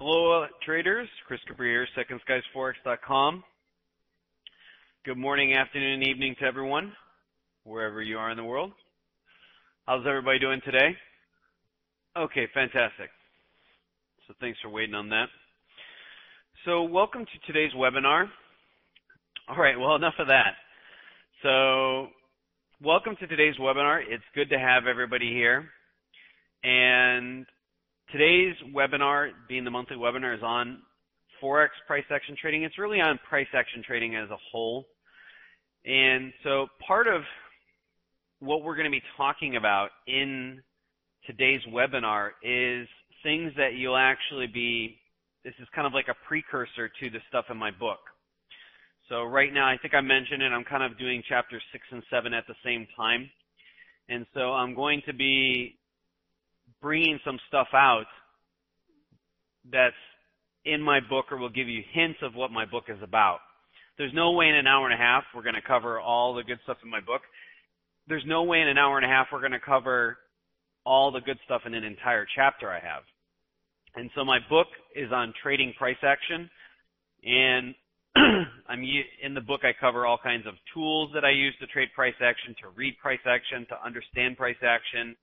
Hello, uh, traders. Chris Capre here, SecondSkiesForex.com. Good morning, afternoon, evening to everyone, wherever you are in the world. How's everybody doing today? Okay, fantastic. So thanks for waiting on that. So welcome to today's webinar. All right, well, enough of that. So welcome to today's webinar. It's good to have everybody here. And today's webinar, being the monthly webinar, is on Forex price action trading. It's really on price action trading as a whole. And so part of what we're going to be talking about in today's webinar is things that you'll actually be, this is kind of like a precursor to the stuff in my book. So right now, I think I mentioned it, I'm kind of doing chapters six and seven at the same time. And so I'm going to be bringing some stuff out that's in my book or will give you hints of what my book is about. There's no way in an hour and a half we're going to cover all the good stuff in my book. There's no way in an hour and a half we're going to cover all the good stuff in an entire chapter I have. And so my book is on trading price action and I'm in the book. I cover all kinds of tools that I use to trade price action, to read price action, to understand price action,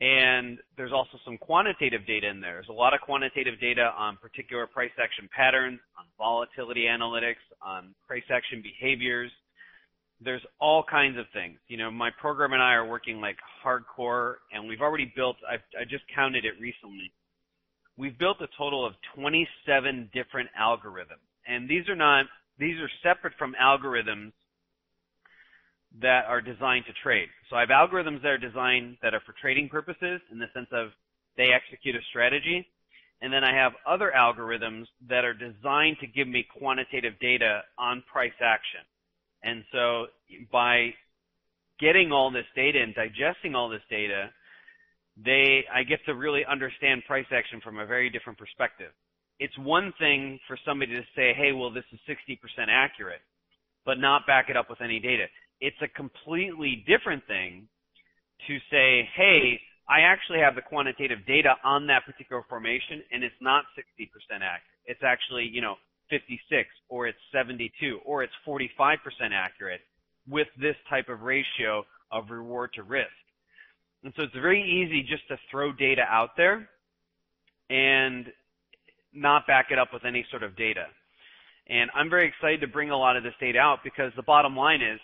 and there's also some quantitative data in there. There's a lot of quantitative data on particular price action patterns, on volatility analytics, on price action behaviors. There's all kinds of things. You know, my program and I are working like hardcore, and we've already built. I've, I just counted it recently. We've built a total of 27 different algorithms and these are not, these are separate from algorithms that are designed to trade. So I have algorithms that are designed that are for trading purposes in the sense of they execute a strategy. And then I have other algorithms that are designed to give me quantitative data on price action. And so by getting all this data and digesting all this data, they, I get to really understand price action from a very different perspective it's one thing for somebody to say, hey, well, this is 60% accurate, but not back it up with any data. It's a completely different thing to say, hey, I actually have the quantitative data on that particular formation and it's not 60% accurate. It's actually, you know, 56 or it's 72 or it's 45% accurate with this type of ratio of reward to risk. And so it's very easy just to throw data out there and not back it up with any sort of data. And I'm very excited to bring a lot of this data out because the bottom line is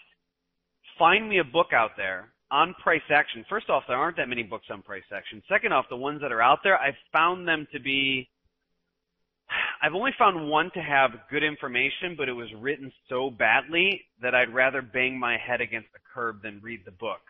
find me a book out there on price action. First off, there aren't that many books on price action. Second off, the ones that are out there, I've found them to be I've only found one to have good information, but it was written so badly that I'd rather bang my head against the curb than read the book.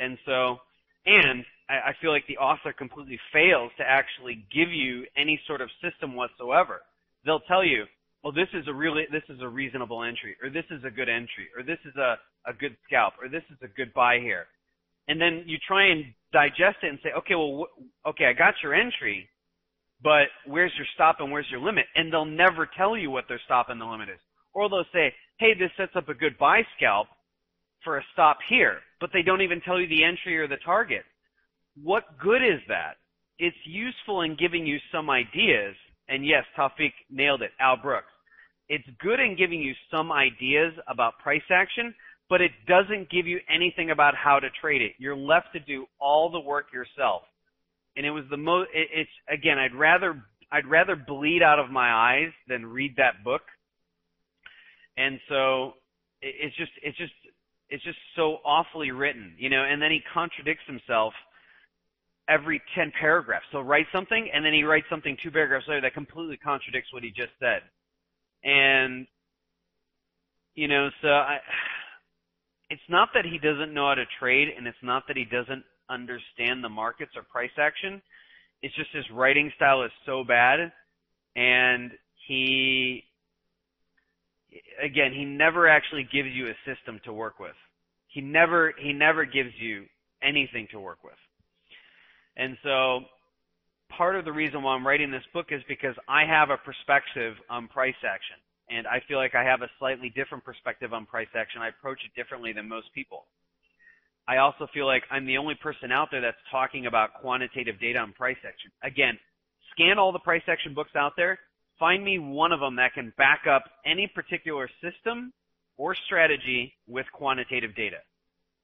And so, and I, I feel like the author completely fails to actually give you any sort of system whatsoever. They'll tell you, well, this is a really, this is a reasonable entry, or this is a good entry, or this is a, a good scalp, or this is a good buy here. And then you try and digest it and say, okay, well, wh- okay, I got your entry, but where's your stop and where's your limit? And they'll never tell you what their stop and the limit is. Or they'll say, hey, this sets up a good buy scalp for a stop here, but they don't even tell you the entry or the target what good is that? It's useful in giving you some ideas, and yes, Tafik nailed it, Al Brooks. It's good in giving you some ideas about price action, but it doesn't give you anything about how to trade it. You're left to do all the work yourself. And it was the most, it, it's, again, I'd rather, I'd rather bleed out of my eyes than read that book. And so, it, it's just, it's just, it's just so awfully written, you know, and then he contradicts himself every 10 paragraphs. So write something and then he writes something two paragraphs later that completely contradicts what he just said. And, you know, so I, it's not that he doesn't know how to trade and it's not that he doesn't understand the markets or price action. It's just his writing style is so bad and he, again, he never actually gives you a system to work with. He never, he never gives you anything to work with. And so part of the reason why I'm writing this book is because I have a perspective on price action. And I feel like I have a slightly different perspective on price action. I approach it differently than most people. I also feel like I'm the only person out there that's talking about quantitative data on price action. Again, scan all the price action books out there, find me one of them that can back up any particular system or strategy with quantitative data.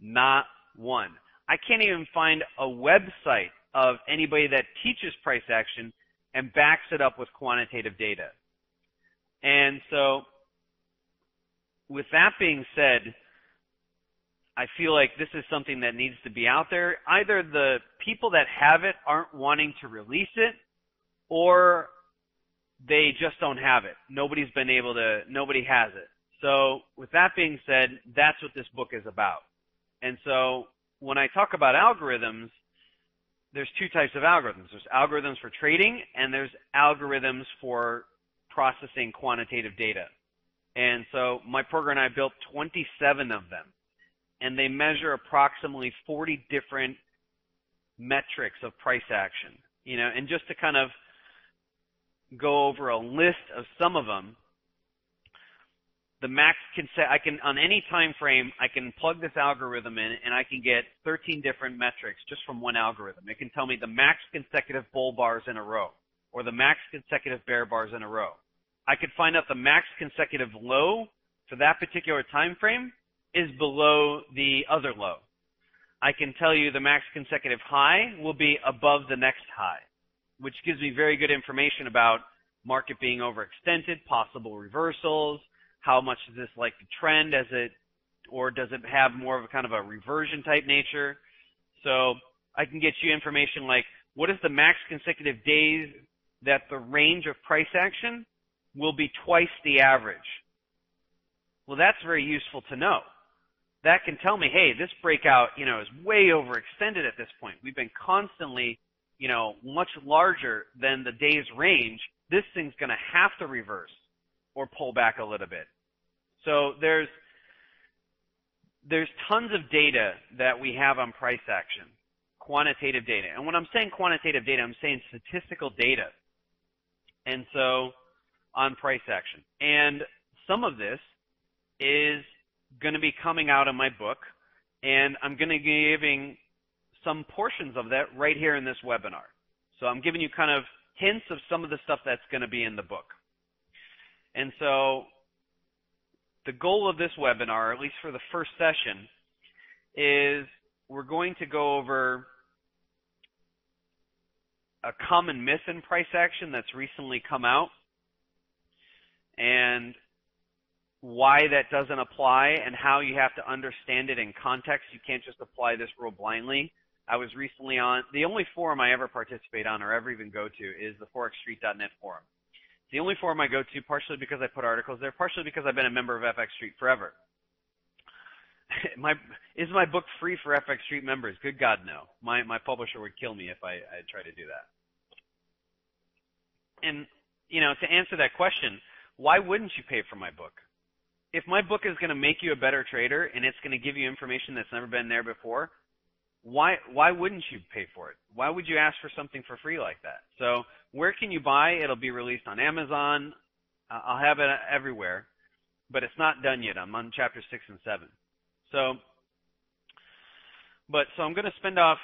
Not one. I can't even find a website of anybody that teaches price action and backs it up with quantitative data. And so, with that being said, I feel like this is something that needs to be out there. Either the people that have it aren't wanting to release it, or they just don't have it. Nobody's been able to, nobody has it. So, with that being said, that's what this book is about. And so, when I talk about algorithms, there's two types of algorithms. There's algorithms for trading and there's algorithms for processing quantitative data. And so my program I built 27 of them and they measure approximately 40 different metrics of price action. You know, and just to kind of go over a list of some of them, the max can say I can on any time frame I can plug this algorithm in and I can get 13 different metrics just from one algorithm. It can tell me the max consecutive bull bars in a row or the max consecutive bear bars in a row. I could find out the max consecutive low for that particular time frame is below the other low. I can tell you the max consecutive high will be above the next high, which gives me very good information about market being overextended, possible reversals, how much is this like the trend as it, or does it have more of a kind of a reversion type nature? So I can get you information like what is the max consecutive days that the range of price action will be twice the average. Well, that's very useful to know. That can tell me, hey, this breakout, you know, is way overextended at this point. We've been constantly, you know, much larger than the day's range. This thing's going to have to reverse or pull back a little bit. So there's there's tons of data that we have on price action, quantitative data. And when I'm saying quantitative data, I'm saying statistical data. And so on price action. And some of this is going to be coming out in my book, and I'm going to be giving some portions of that right here in this webinar. So I'm giving you kind of hints of some of the stuff that's going to be in the book. And so the goal of this webinar, at least for the first session, is we're going to go over a common myth in price action that's recently come out and why that doesn't apply and how you have to understand it in context. You can't just apply this rule blindly. I was recently on the only forum I ever participate on or ever even go to is the forexstreet.net forum. The only forum I go to, partially because I put articles there, partially because I've been a member of FX Street forever. my is my book free for FX Street members? Good God, no. My my publisher would kill me if I, I try to do that. And you know, to answer that question, why wouldn't you pay for my book? If my book is going to make you a better trader and it's going to give you information that's never been there before, why why wouldn't you pay for it? Why would you ask for something for free like that? So where can you buy? It'll be released on Amazon. I'll have it everywhere, but it's not done yet. I'm on chapter six and seven. So, but so I'm going to spend off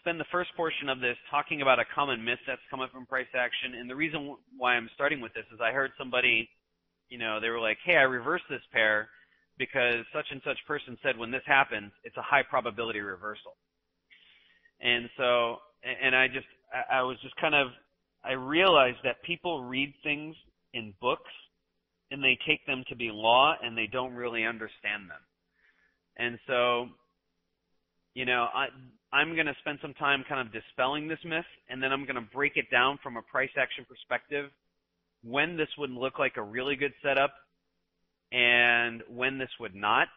spend the first portion of this talking about a common myth that's come up from price action. And the reason why I'm starting with this is I heard somebody, you know, they were like, "Hey, I reversed this pair." Because such and such person said when this happens, it's a high probability reversal. And so, and I just, I was just kind of, I realized that people read things in books and they take them to be law and they don't really understand them. And so, you know, I, I'm going to spend some time kind of dispelling this myth and then I'm going to break it down from a price action perspective when this would look like a really good setup and when this would not.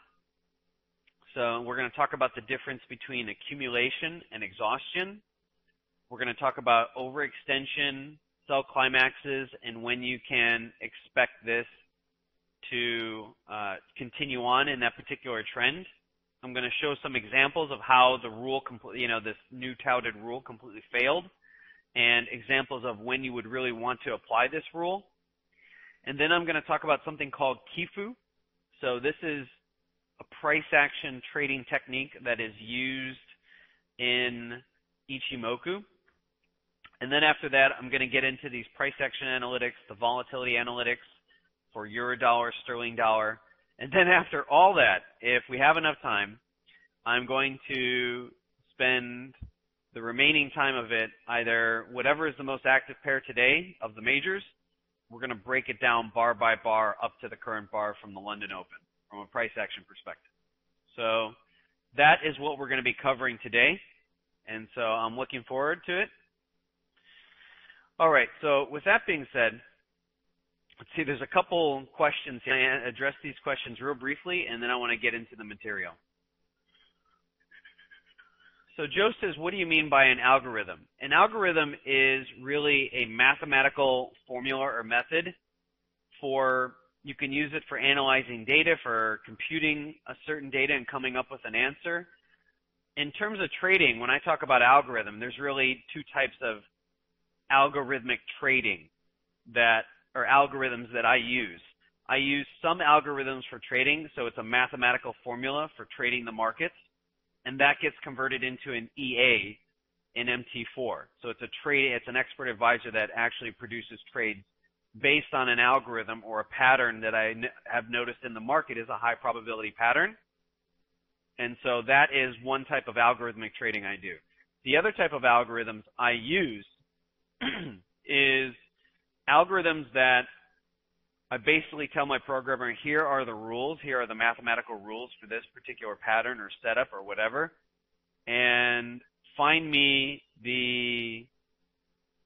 So we're going to talk about the difference between accumulation and exhaustion. We're going to talk about overextension, sell climaxes, and when you can expect this to uh, continue on in that particular trend. I'm going to show some examples of how the rule, you know, this new touted rule completely failed, and examples of when you would really want to apply this rule. And then I'm going to talk about something called Kifu. So this is a price action trading technique that is used in Ichimoku. And then after that, I'm going to get into these price action analytics, the volatility analytics for euro dollar, sterling dollar. And then after all that, if we have enough time, I'm going to spend the remaining time of it either whatever is the most active pair today of the majors, we're going to break it down bar by bar up to the current bar from the London Open from a price action perspective. So that is what we're going to be covering today. And so I'm looking forward to it. All right. So with that being said, let's see, there's a couple questions. Can I address these questions real briefly and then I want to get into the material. So Joe says, what do you mean by an algorithm? An algorithm is really a mathematical formula or method for, you can use it for analyzing data, for computing a certain data and coming up with an answer. In terms of trading, when I talk about algorithm, there's really two types of algorithmic trading that are algorithms that I use. I use some algorithms for trading, so it's a mathematical formula for trading the markets and that gets converted into an EA in MT4. So it's a trade, it's an expert advisor that actually produces trades based on an algorithm or a pattern that I have noticed in the market is a high probability pattern. And so that is one type of algorithmic trading I do. The other type of algorithms I use is algorithms that I basically tell my programmer, here are the rules, here are the mathematical rules for this particular pattern or setup or whatever, and find me the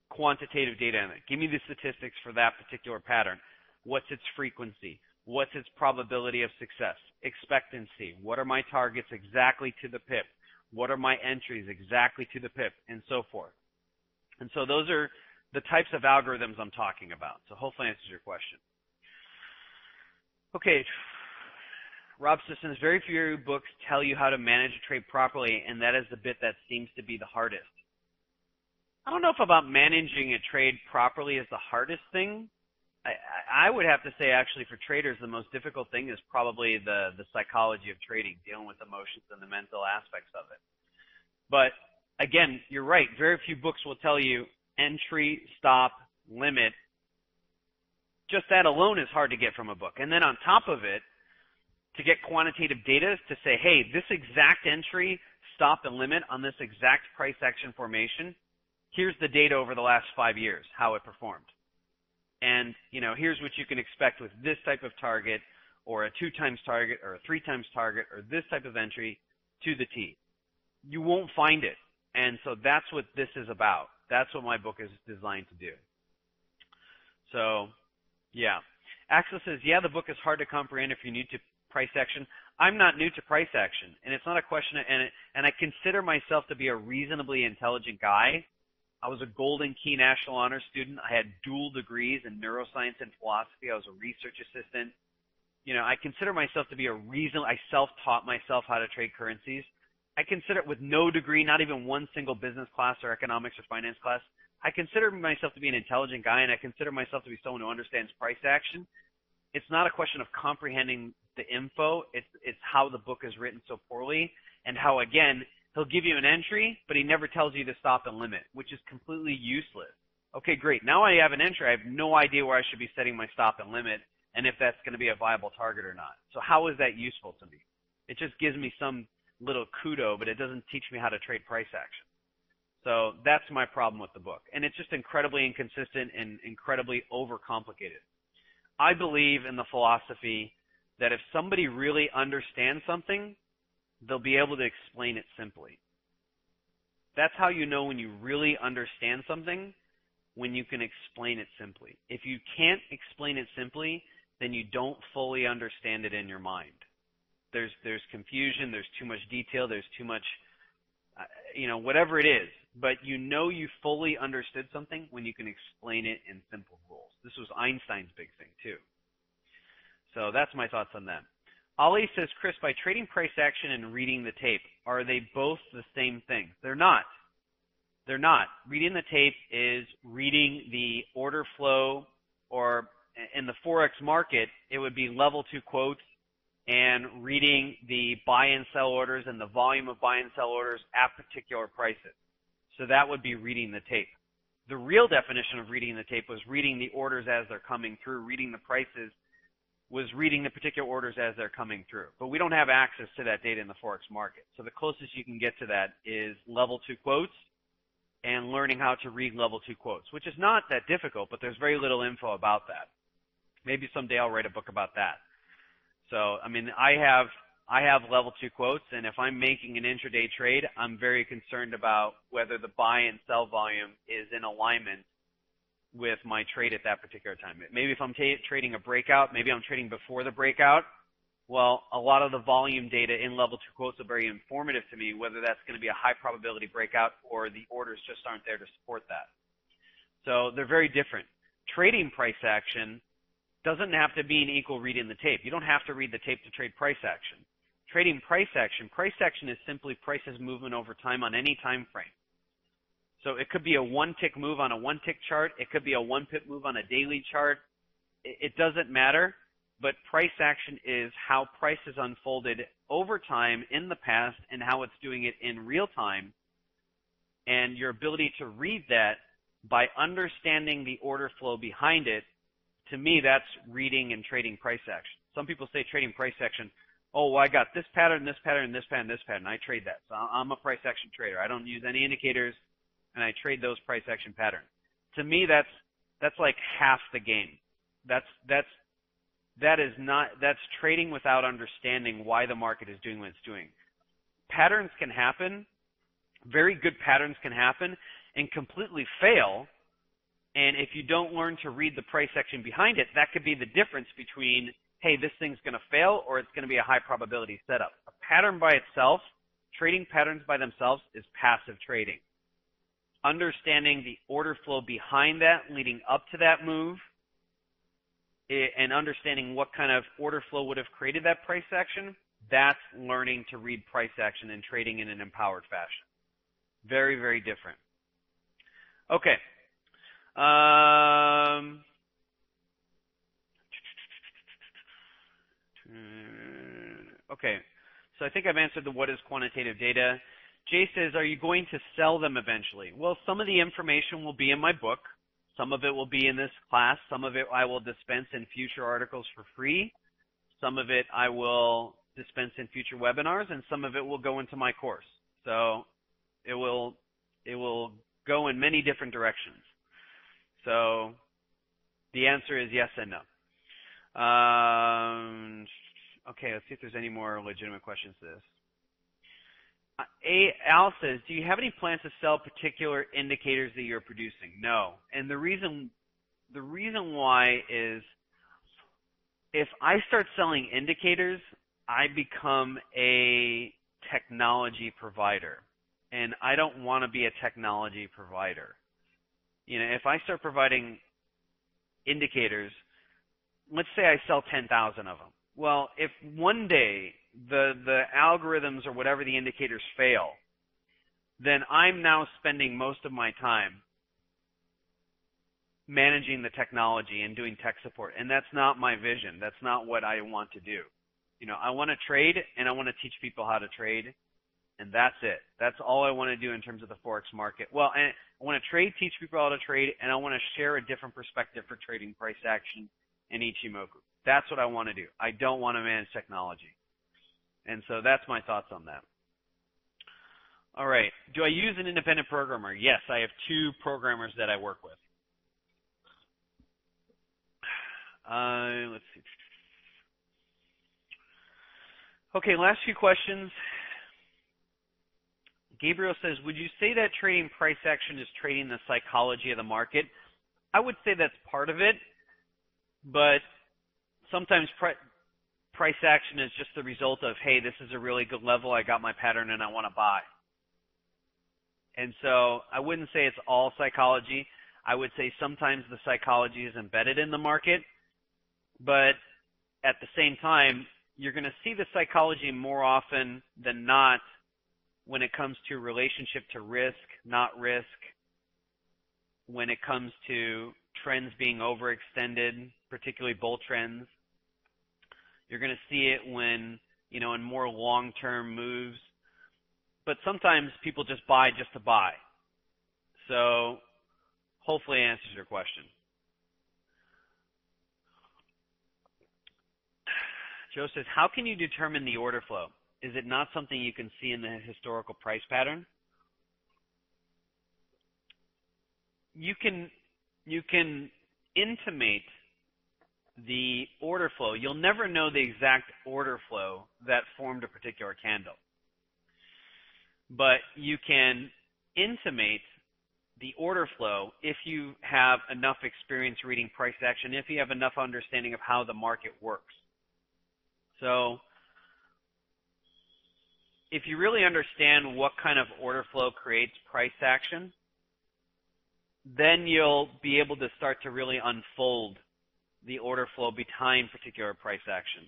quantitative data in it. Give me the statistics for that particular pattern. What's its frequency? What's its probability of success? Expectancy. What are my targets exactly to the pip? What are my entries exactly to the pip? And so forth. And so those are the types of algorithms I'm talking about. So hopefully answers your question. Okay. Rob Systems, very few books tell you how to manage a trade properly, and that is the bit that seems to be the hardest. I don't know if about managing a trade properly is the hardest thing. I, I would have to say actually for traders the most difficult thing is probably the, the psychology of trading, dealing with emotions and the mental aspects of it. But again, you're right. Very few books will tell you entry, stop, limit, just that alone is hard to get from a book. And then on top of it, to get quantitative data to say, hey, this exact entry, stop and limit on this exact price action formation, here's the data over the last five years, how it performed. And, you know, here's what you can expect with this type of target or a two times target or a three times target or this type of entry to the T. You won't find it. And so that's what this is about. That's what my book is designed to do. So yeah. Axel says, yeah, the book is hard to comprehend if you're new to price action. I'm not new to price action, and it's not a question, of, and, it, and I consider myself to be a reasonably intelligent guy. I was a Golden Key National Honor student. I had dual degrees in neuroscience and philosophy. I was a research assistant. You know, I consider myself to be a reason. I self-taught myself how to trade currencies. I consider it with no degree, not even one single business class or economics or finance class. I consider myself to be an intelligent guy and I consider myself to be someone who understands price action. It's not a question of comprehending the info. It's, it's how the book is written so poorly and how again, he'll give you an entry, but he never tells you to stop and limit, which is completely useless. Okay, great. Now I have an entry. I have no idea where I should be setting my stop and limit and if that's going to be a viable target or not. So how is that useful to me? It just gives me some little kudo, but it doesn't teach me how to trade price action. So that's my problem with the book. And it's just incredibly inconsistent and incredibly overcomplicated. I believe in the philosophy that if somebody really understands something, they'll be able to explain it simply. That's how you know when you really understand something, when you can explain it simply. If you can't explain it simply, then you don't fully understand it in your mind. There's there's confusion, there's too much detail, there's too much uh, you know, whatever it is, but you know you fully understood something when you can explain it in simple rules. This was Einstein's big thing too. So that's my thoughts on that. Ali says, Chris, by trading price action and reading the tape, are they both the same thing? They're not. They're not. Reading the tape is reading the order flow or in the Forex market, it would be level two quotes and reading the buy and sell orders and the volume of buy and sell orders at particular prices. So that would be reading the tape. The real definition of reading the tape was reading the orders as they're coming through, reading the prices was reading the particular orders as they're coming through. But we don't have access to that data in the Forex market. So the closest you can get to that is level two quotes and learning how to read level two quotes, which is not that difficult, but there's very little info about that. Maybe someday I'll write a book about that. So, I mean, I have I have level two quotes, and if I'm making an intraday trade, I'm very concerned about whether the buy and sell volume is in alignment with my trade at that particular time. Maybe if I'm trading a breakout, maybe I'm trading before the breakout. Well, a lot of the volume data in level two quotes are very informative to me, whether that's going to be a high probability breakout or the orders just aren't there to support that. So they're very different. Trading price action doesn't have to be an equal read in the tape. You don't have to read the tape to trade price action. Trading price action, price action is simply prices movement over time on any time frame. So it could be a one tick move on a one tick chart. It could be a one pip move on a daily chart. It doesn't matter, but price action is how prices unfolded over time in the past and how it's doing it in real time. And your ability to read that by understanding the order flow behind it, to me, that's reading and trading price action. Some people say trading price action. Oh, well, I got this pattern, this pattern, this pattern, this pattern. I trade that. So I'm a price action trader. I don't use any indicators and I trade those price action patterns. To me, that's that's like half the game. That's that's that is not that's trading without understanding why the market is doing what it's doing. Patterns can happen, very good patterns can happen, and completely fail. And if you don't learn to read the price action behind it, that could be the difference between hey, this thing's going to fail or it's going to be a high probability setup. A pattern by itself, trading patterns by themselves is passive trading understanding the order flow behind that leading up to that move and understanding what kind of order flow would have created that price action, that's learning to read price action and trading in an empowered fashion. Very, very different. Okay. Um, Mm, okay. So I think I've answered the what is quantitative data. Jay says, are you going to sell them eventually? Well, some of the information will be in my book. Some of it will be in this class. Some of it I will dispense in future articles for free. Some of it I will dispense in future webinars and some of it will go into my course. So it will, it will go in many different directions. So the answer is yes and no. Um, okay, let's see if there's any more legitimate questions to this. A, Al says, do you have any plans to sell particular indicators that you're producing? No. And the reason, the reason why is if I start selling indicators, I become a technology provider. And I don't want to be a technology provider. You know, if I start providing indicators, let's say I sell 10,000 of them. Well, if one day the the algorithms or whatever the indicators fail, then I'm now spending most of my time managing the technology and doing tech support. And that's not my vision. That's not what I want to do. You know, I want to trade and I want to teach people how to trade. And that's it. That's all I want to do in terms of the Forex market. Well, I want to trade, teach people how to trade, and I want to share a different perspective for trading price action in Ichimoku. That's what I want to do. I don't want to manage technology. And so that's my thoughts on that. All right. Do I use an independent programmer? Yes, I have two programmers that I work with. Uh, let's see. Okay, last few questions. Gabriel says, would you say that trading price action is trading the psychology of the market? I would say that's part of it, but sometimes price action is just the result of, hey, this is a really good level. I got my pattern and I want to buy. And so I wouldn't say it's all psychology. I would say sometimes the psychology is embedded in the market, but at the same time, you're going to see the psychology more often than not when it comes to relationship to risk, not risk, when it comes to trends being overextended, particularly bull trends, you're going to see it when, you know, in more long-term moves. But sometimes people just buy just to buy. So Hopefully answers your question. Joe says, how can you determine the order flow? Is it not something you can see in the historical price pattern? You can you can intimate the order flow. You'll never know the exact order flow that formed a particular candle. But you can intimate the order flow if you have enough experience reading price action, if you have enough understanding of how the market works. So if you really understand what kind of order flow creates price action, then you'll be able to start to really unfold the order flow behind particular price action.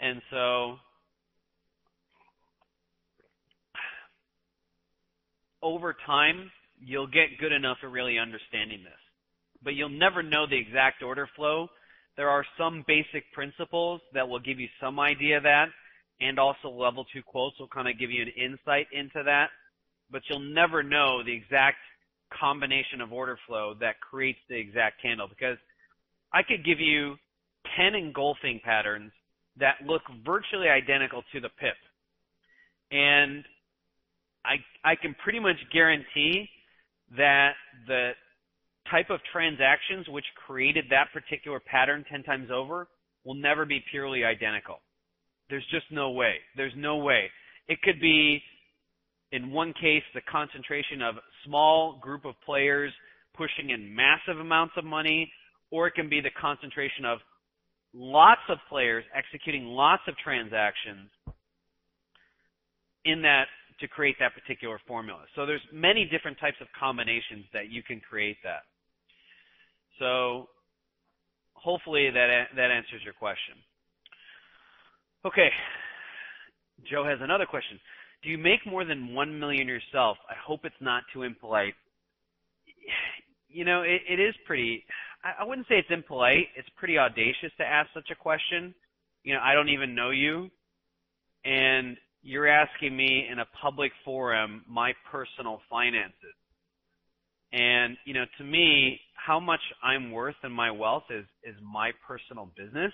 And so over time, you'll get good enough at really understanding this. But you'll never know the exact order flow. There are some basic principles that will give you some idea of that, and also level two quotes will kind of give you an insight into that. But you'll never know the exact combination of order flow that creates the exact candle because I could give you 10 engulfing patterns that look virtually identical to the pip. And I, I can pretty much guarantee that the type of transactions which created that particular pattern 10 times over will never be purely identical. There's just no way. There's no way. It could be in one case, the concentration of small group of players pushing in massive amounts of money, or it can be the concentration of lots of players executing lots of transactions in that to create that particular formula. So there's many different types of combinations that you can create that. So hopefully that that answers your question. Okay. Joe has another question. Do you make more than one million yourself? I hope it's not too impolite. You know, it, it is pretty. I, I wouldn't say it's impolite. It's pretty audacious to ask such a question. You know, I don't even know you, and you're asking me in a public forum my personal finances. And you know, to me, how much I'm worth and my wealth is is my personal business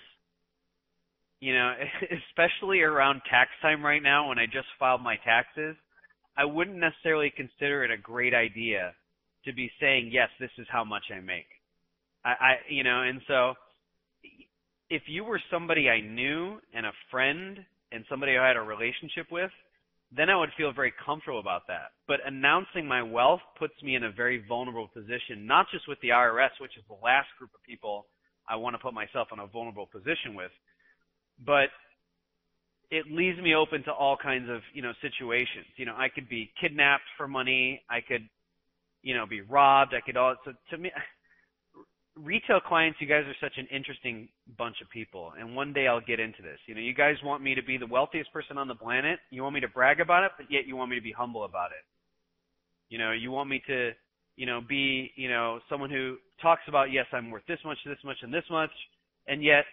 you know, especially around tax time right now when I just filed my taxes, I wouldn't necessarily consider it a great idea to be saying, yes, this is how much I make. I, I you know, and so if you were somebody I knew and a friend and somebody I had a relationship with, then I would feel very comfortable about that. But announcing my wealth puts me in a very vulnerable position, not just with the IRS, which is the last group of people I want to put myself in a vulnerable position with, but it leaves me open to all kinds of you know situations. You know, I could be kidnapped for money. I could, you know, be robbed. I could all. So to me, retail clients, you guys are such an interesting bunch of people. And one day I'll get into this. You know, you guys want me to be the wealthiest person on the planet. You want me to brag about it, but yet you want me to be humble about it. You know, you want me to, you know, be, you know, someone who talks about yes, I'm worth this much, this much, and this much, and yet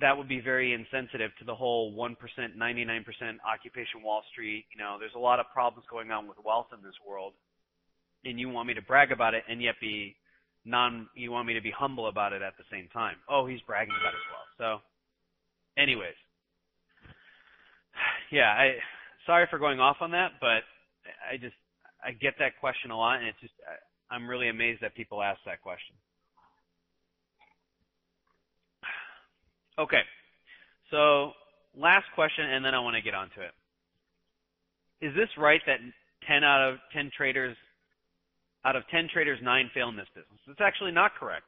that would be very insensitive to the whole 1%, 99% occupation Wall Street. You know, there's a lot of problems going on with wealth in this world. And you want me to brag about it and yet be non, you want me to be humble about it at the same time. Oh, he's bragging about as well. So, anyways. Yeah, I, sorry for going off on that, but I just, I get that question a lot and it's just, I'm really amazed that people ask that question. Okay. So last question, and then I want to get onto it. Is this right that 10 out of 10 traders, out of 10 traders, 9 fail in this business? It's actually not correct.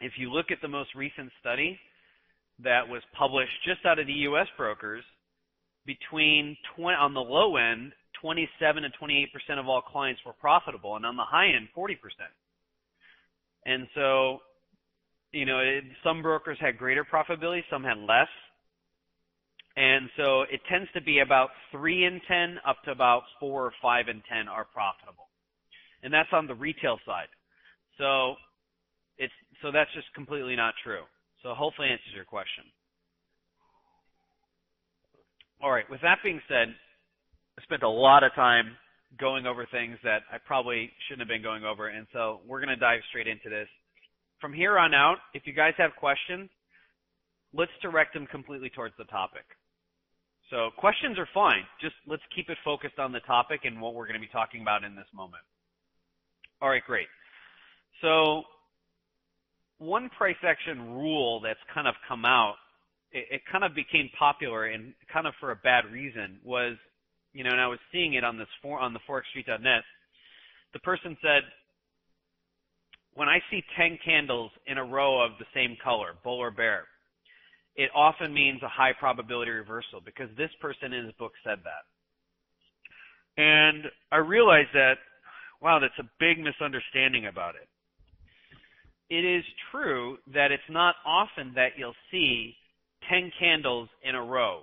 If you look at the most recent study that was published just out of the U.S. brokers, between 20, on the low end, 27 and 28% of all clients were profitable, and on the high end, 40%. And so you know, it, some brokers had greater profitability, some had less. And so it tends to be about 3 in 10 up to about 4 or 5 in 10 are profitable. And that's on the retail side. So it's so that's just completely not true. So hopefully answers your question. All right, with that being said, I spent a lot of time going over things that I probably shouldn't have been going over, and so we're going to dive straight into this. From here on out, if you guys have questions, let's direct them completely towards the topic. So questions are fine. Just let's keep it focused on the topic and what we're going to be talking about in this moment. All right, great. So one price action rule that's kind of come out, it, it kind of became popular and kind of for a bad reason was, you know, and I was seeing it on this for, on the forexstreet.net. The person said, when I see 10 candles in a row of the same color, bull or bear, it often means a high probability reversal because this person in his book said that. And I realized that, wow, that's a big misunderstanding about it. It is true that it's not often that you'll see 10 candles in a row,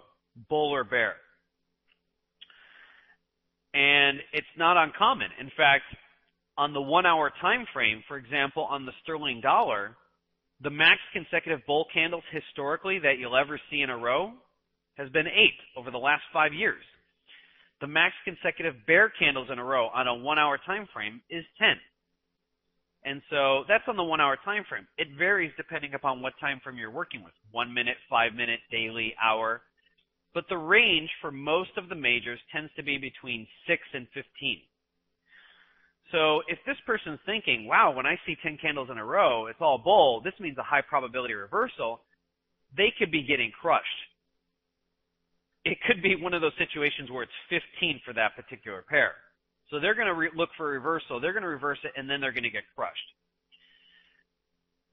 bull or bear. And it's not uncommon. In fact, on the one hour time frame, for example, on the sterling dollar, the max consecutive bull candles historically that you'll ever see in a row has been eight over the last five years. The max consecutive bear candles in a row on a one hour time frame is 10. And so that's on the one hour time frame. It varies depending upon what time frame you're working with. One minute, five minute, daily, hour. But the range for most of the majors tends to be between six and 15. So if this person's thinking, wow, when I see 10 candles in a row, it's all bull, this means a high probability reversal, they could be getting crushed. It could be one of those situations where it's 15 for that particular pair. So they're going to re- look for a reversal, they're going to reverse it, and then they're going to get crushed.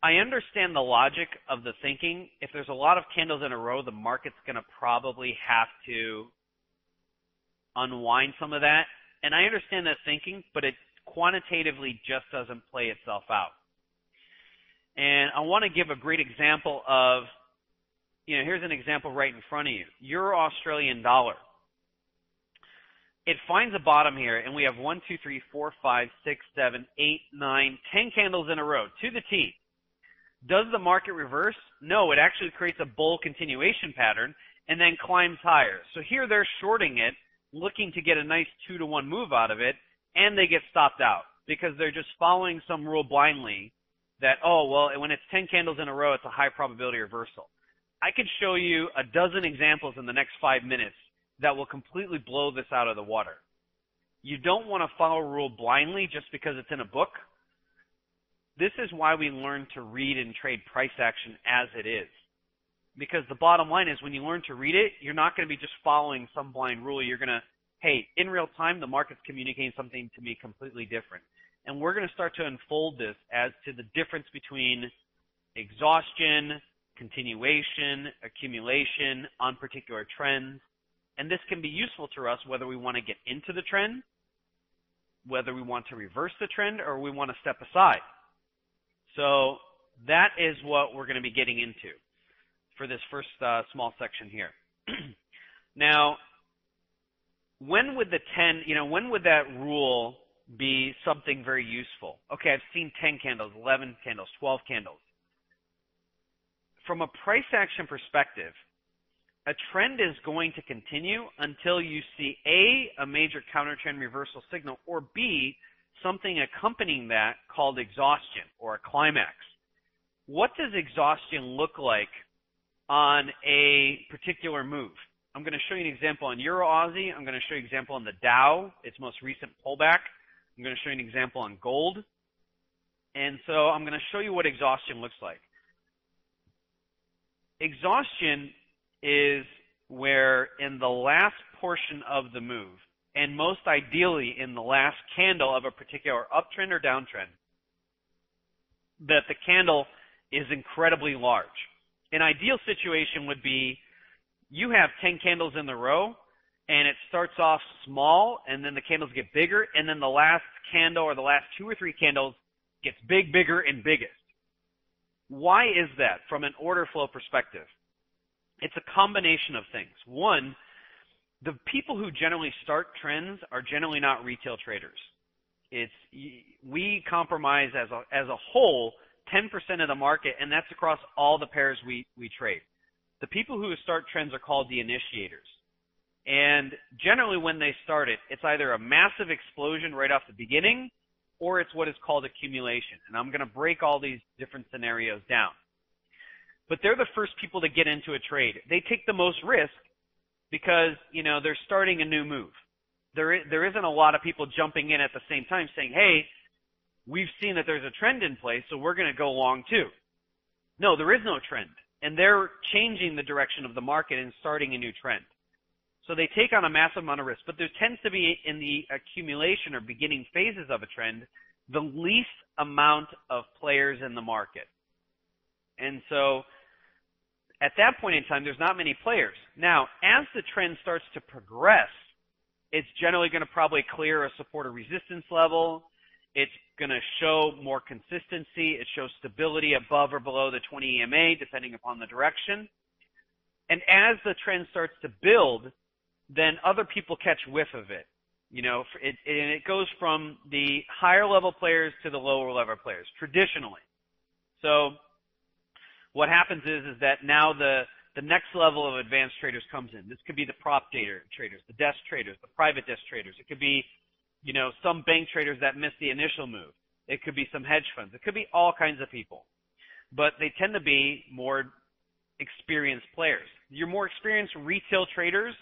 I understand the logic of the thinking. If there's a lot of candles in a row, the market's going to probably have to unwind some of that. And I understand that thinking, but it quantitatively just doesn't play itself out. And I want to give a great example of, you know, here's an example right in front of you. Euro Australian dollar. It finds a bottom here, and we have one, two, three, four, five, six, seven, eight, nine, ten candles in a row to the T. Does the market reverse? No, it actually creates a bull continuation pattern and then climbs higher. So here they're shorting it, looking to get a nice two to one move out of it, and they get stopped out because they're just following some rule blindly that, oh, well, when it's 10 candles in a row, it's a high probability reversal. I could show you a dozen examples in the next five minutes that will completely blow this out of the water. You don't want to follow a rule blindly just because it's in a book. This is why we learn to read and trade price action as it is. Because the bottom line is when you learn to read it, you're not going to be just following some blind rule. You're going to hey, in real time, the market's communicating something to me completely different. And we're going to start to unfold this as to the difference between exhaustion, continuation, accumulation on particular trends. And this can be useful to us whether we want to get into the trend, whether we want to reverse the trend, or we want to step aside. So that is what we're going to be getting into for this first uh, small section here. now, when would the 10, you know, when would that rule be something very useful? Okay, I've seen 10 candles, 11 candles, 12 candles. From a price action perspective, a trend is going to continue until you see A, a major counter trend reversal signal, or B, something accompanying that called exhaustion or a climax. What does exhaustion look like on a particular move? I'm going to show you an example on Euro Aussie. I'm going to show you an example on the Dow, its most recent pullback. I'm going to show you an example on gold. And so I'm going to show you what exhaustion looks like. Exhaustion is where in the last portion of the move, and most ideally in the last candle of a particular uptrend or downtrend, that the candle is incredibly large. An ideal situation would be you have 10 candles in the row and it starts off small and then the candles get bigger and then the last candle or the last two or three candles gets big, bigger and biggest. Why is that from an order flow perspective? It's a combination of things. One, the people who generally start trends are generally not retail traders. It's we compromise as a as a whole 10% of the market and that's across all the pairs we we trade. The people who start trends are called the initiators. And generally when they start it, it's either a massive explosion right off the beginning or it's what is called accumulation. And I'm going to break all these different scenarios down. But they're the first people to get into a trade. They take the most risk because, you know, they're starting a new move. There, is, there isn't a lot of people jumping in at the same time saying, hey, we've seen that there's a trend in place, so we're going to go long too. No, there is no trend. And they're changing the direction of the market and starting a new trend. So they take on a massive amount of risk, but there tends to be in the accumulation or beginning phases of a trend, the least amount of players in the market. And so at that point in time, there's not many players. Now, as the trend starts to progress, it's generally going to probably clear a support or resistance level. It's going to show more consistency. It shows stability above or below the 20 EMA, depending upon the direction. And as the trend starts to build, then other people catch whiff of it. You know, it, and it goes from the higher level players to the lower level players, traditionally. So, what happens is, is that now the, the next level of advanced traders comes in. This could be the prop data traders, the desk traders, the private desk traders. It could be, you know, some bank traders that missed the initial move. It could be some hedge funds. It could be all kinds of people. But they tend to be more experienced players. Your more experienced retail traders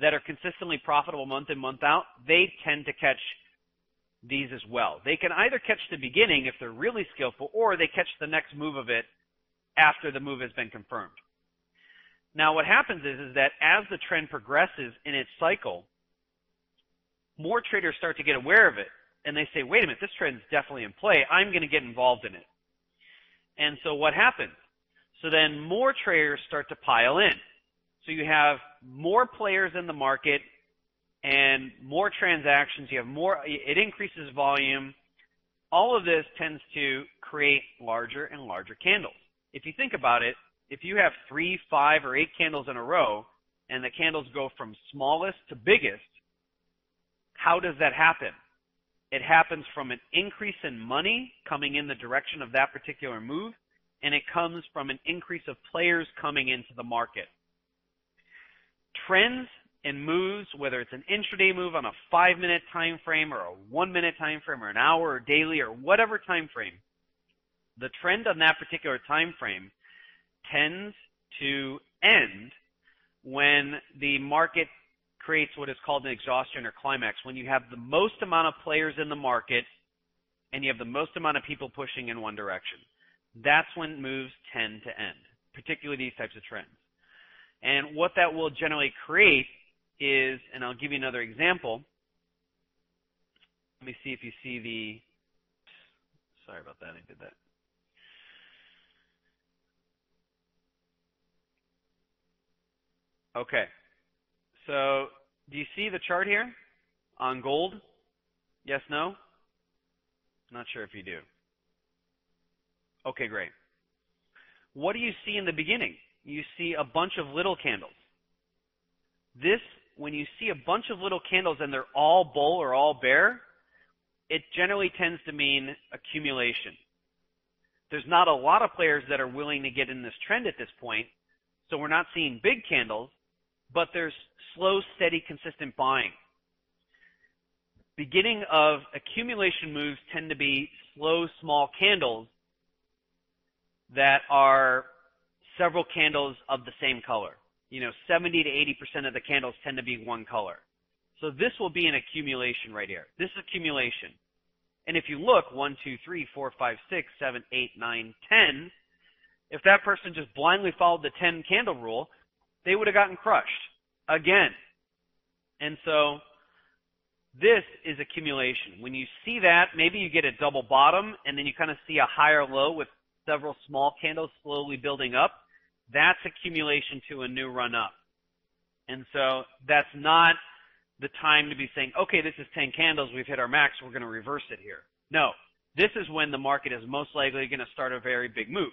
that are consistently profitable month in, month out, they tend to catch these as well. They can either catch the beginning if they're really skillful, or they catch the next move of it after the move has been confirmed. Now what happens is, is that as the trend progresses in its cycle, more traders start to get aware of it and they say, wait a minute, this trend is definitely in play. I'm going to get involved in it. And so what happens? So then more traders start to pile in. So you have more players in the market and more transactions. You have more, it increases volume. All of this tends to create larger and larger candles. If you think about it, if you have three, five, or eight candles in a row, and the candles go from smallest to biggest, how does that happen? It happens from an increase in money coming in the direction of that particular move, and it comes from an increase of players coming into the market trends and moves, whether it's an intraday move on a five minute time frame or a one minute time frame or an hour or daily or whatever time frame, the trend on that particular time frame tends to end when the market creates what is called an exhaustion or climax, when you have the most amount of players in the market and you have the most amount of people pushing in one direction. That's when moves tend to end, particularly these types of trends. And what that will generally create is, and I'll give you another example. Let me see if you see the, sorry about that, I did that. Okay. So, do you see the chart here on gold? Yes, no? Not sure if you do. Okay, great. What do you see in the beginning? you see a bunch of little candles. This, when you see a bunch of little candles and they're all bull or all bear, it generally tends to mean accumulation. There's not a lot of players that are willing to get in this trend at this point, so we're not seeing big candles, but there's slow, steady, consistent buying. Beginning of accumulation moves tend to be slow, small candles that are several candles of the same color. You know, 70 to 80% of the candles tend to be one color. So this will be an accumulation right here. This is accumulation. And if you look, 1, 2, 3, 4, 5, 6, 7, 8, 9, 10, if that person just blindly followed the 10 candle rule, they would have gotten crushed again. And so this is accumulation. When you see that, maybe you get a double bottom and then you kind of see a higher low with several small candles slowly building up. That's accumulation to a new run up. And so that's not the time to be saying, okay, this is 10 candles, we've hit our max, we're going to reverse it here. No. This is when the market is most likely going to start a very big move.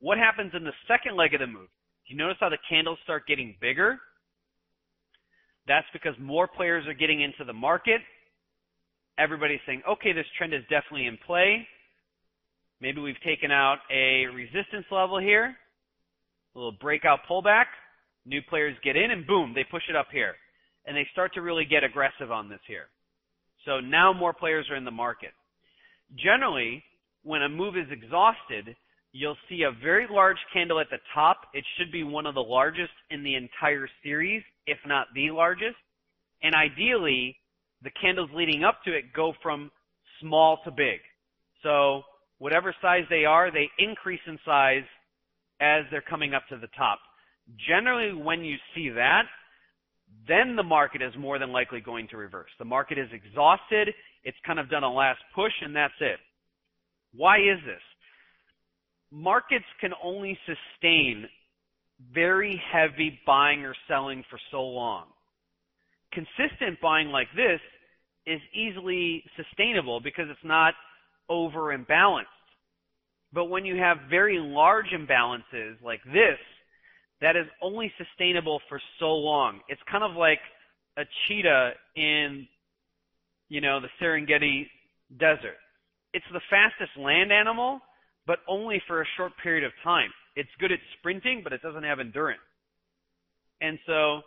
What happens in the second leg of the move? You notice how the candles start getting bigger? That's because more players are getting into the market. Everybody's saying, okay, this trend is definitely in play. Maybe we've taken out a resistance level here a little breakout pullback. New players get in and boom, they push it up here. and they start to really get aggressive on this here. So now more players are in the market. Generally, when a move is exhausted, you'll see a very large candle at the top. It should be one of the largest in the entire series, if not the largest. And ideally, the candles leading up to it go from small to big. So whatever size they are, they increase in size as they're coming up to the top. Generally, when you see that, then the market is more than likely going to reverse. The market is exhausted. It's kind of done a last push and that's it. Why is this? Markets can only sustain very heavy buying or selling for so long. Consistent buying like this is easily sustainable because it's not over imbalanced. But when you have very large imbalances like this, that is only sustainable for so long. It's kind of like a cheetah in, you know, the Serengeti desert. It's the fastest land animal, but only for a short period of time. It's good at sprinting, but it doesn't have endurance. And so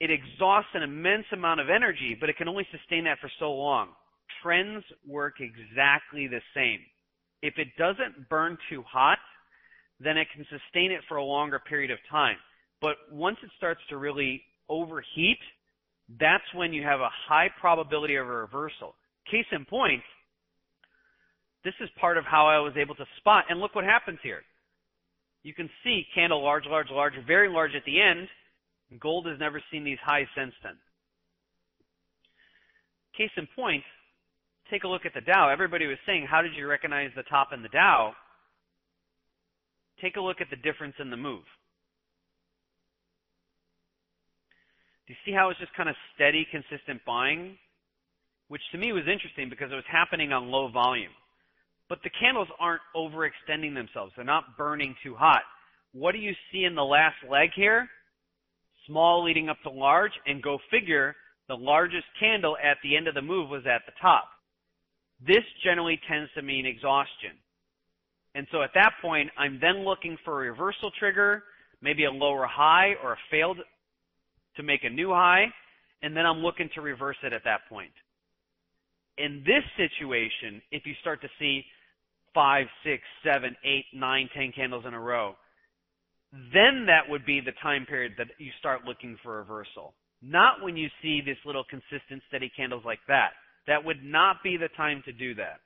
it exhausts an immense amount of energy, but it can only sustain that for so long. Trends work exactly the same. If it doesn't burn too hot, then it can sustain it for a longer period of time. But once it starts to really overheat, that's when you have a high probability of a reversal. Case in point, this is part of how I was able to spot, and look what happens here. You can see candle large, large, large, very large at the end. Gold has never seen these highs since then. Case in point, take a look at the Dow. Everybody was saying, how did you recognize the top in the Dow? take a look at the difference in the move. Do you see how it's just kind of steady, consistent buying? Which to me was interesting because it was happening on low volume. But the candles aren't overextending themselves. They're not burning too hot. What do you see in the last leg here? Small leading up to large, and go figure, the largest candle at the end of the move was at the top. This generally tends to mean exhaustion. And so at that point, I'm then looking for a reversal trigger, maybe a lower high or a failed to make a new high, and then I'm looking to reverse it at that point. In this situation, if you start to see five, six, seven, eight, nine, ten candles in a row, then that would be the time period that you start looking for reversal. Not when you see this little consistent steady candles like that. That would not be the time to do that.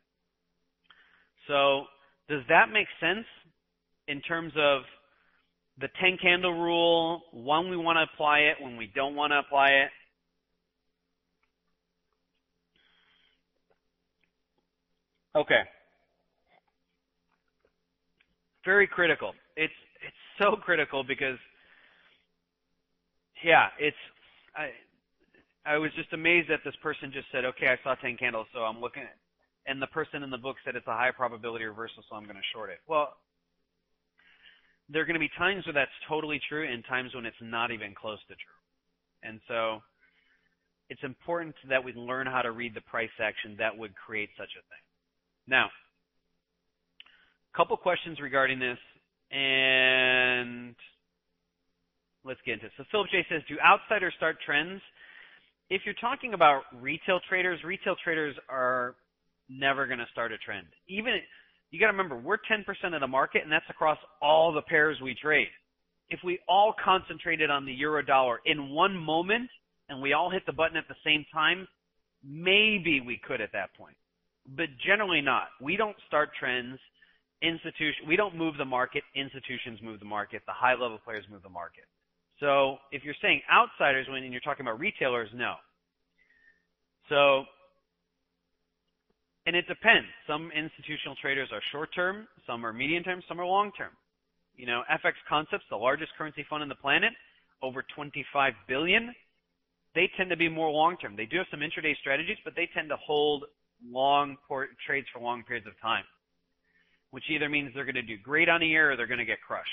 So does that make sense in terms of the 10 candle rule, when we want to apply it, when we don't want to apply it? Okay. Very critical. It's it's so critical because yeah, it's I I was just amazed that this person just said, "Okay, I saw 10 candles, so I'm looking at and the person in the book said it's a high probability reversal, so I'm going to short it. Well, there are going to be times where that's totally true and times when it's not even close to true. And so it's important that we learn how to read the price action that would create such a thing. Now, couple questions regarding this, and let's get into it. So Philip J says, do outsiders start trends? If you're talking about retail traders, retail traders are never going to start a trend. Even you got to remember, we're 10% of the market, and that's across all the pairs we trade. If we all concentrated on the euro dollar in one moment and we all hit the button at the same time, maybe we could at that point. But generally not. We don't start trends. Institution, we don't move the market. Institutions move the market. The high level players move the market. So if you're saying outsiders when you're talking about retailers, no. So and it depends. Some institutional traders are short term, some are medium term, some are long term. You know, FX Concepts, the largest currency fund on the planet, over 25 billion, they tend to be more long term. They do have some intraday strategies, but they tend to hold long port trades for long periods of time, which either means they're going to do great on the year or they're going to get crushed.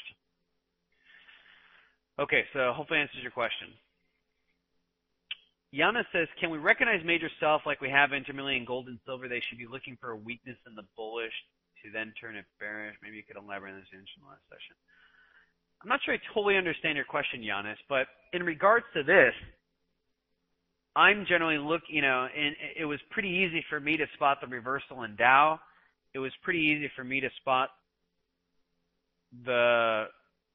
Okay, so hopefully answers your question. Yana says, can we recognize major self like we have Intermillion gold and silver? They should be looking for a weakness in the bullish to then turn it bearish. Maybe you could elaborate on this in the last session. I'm not sure I totally understand your question, Giannis, but in regards to this, I'm generally look, you know, and it was pretty easy for me to spot the reversal in Dow. It was pretty easy for me to spot the,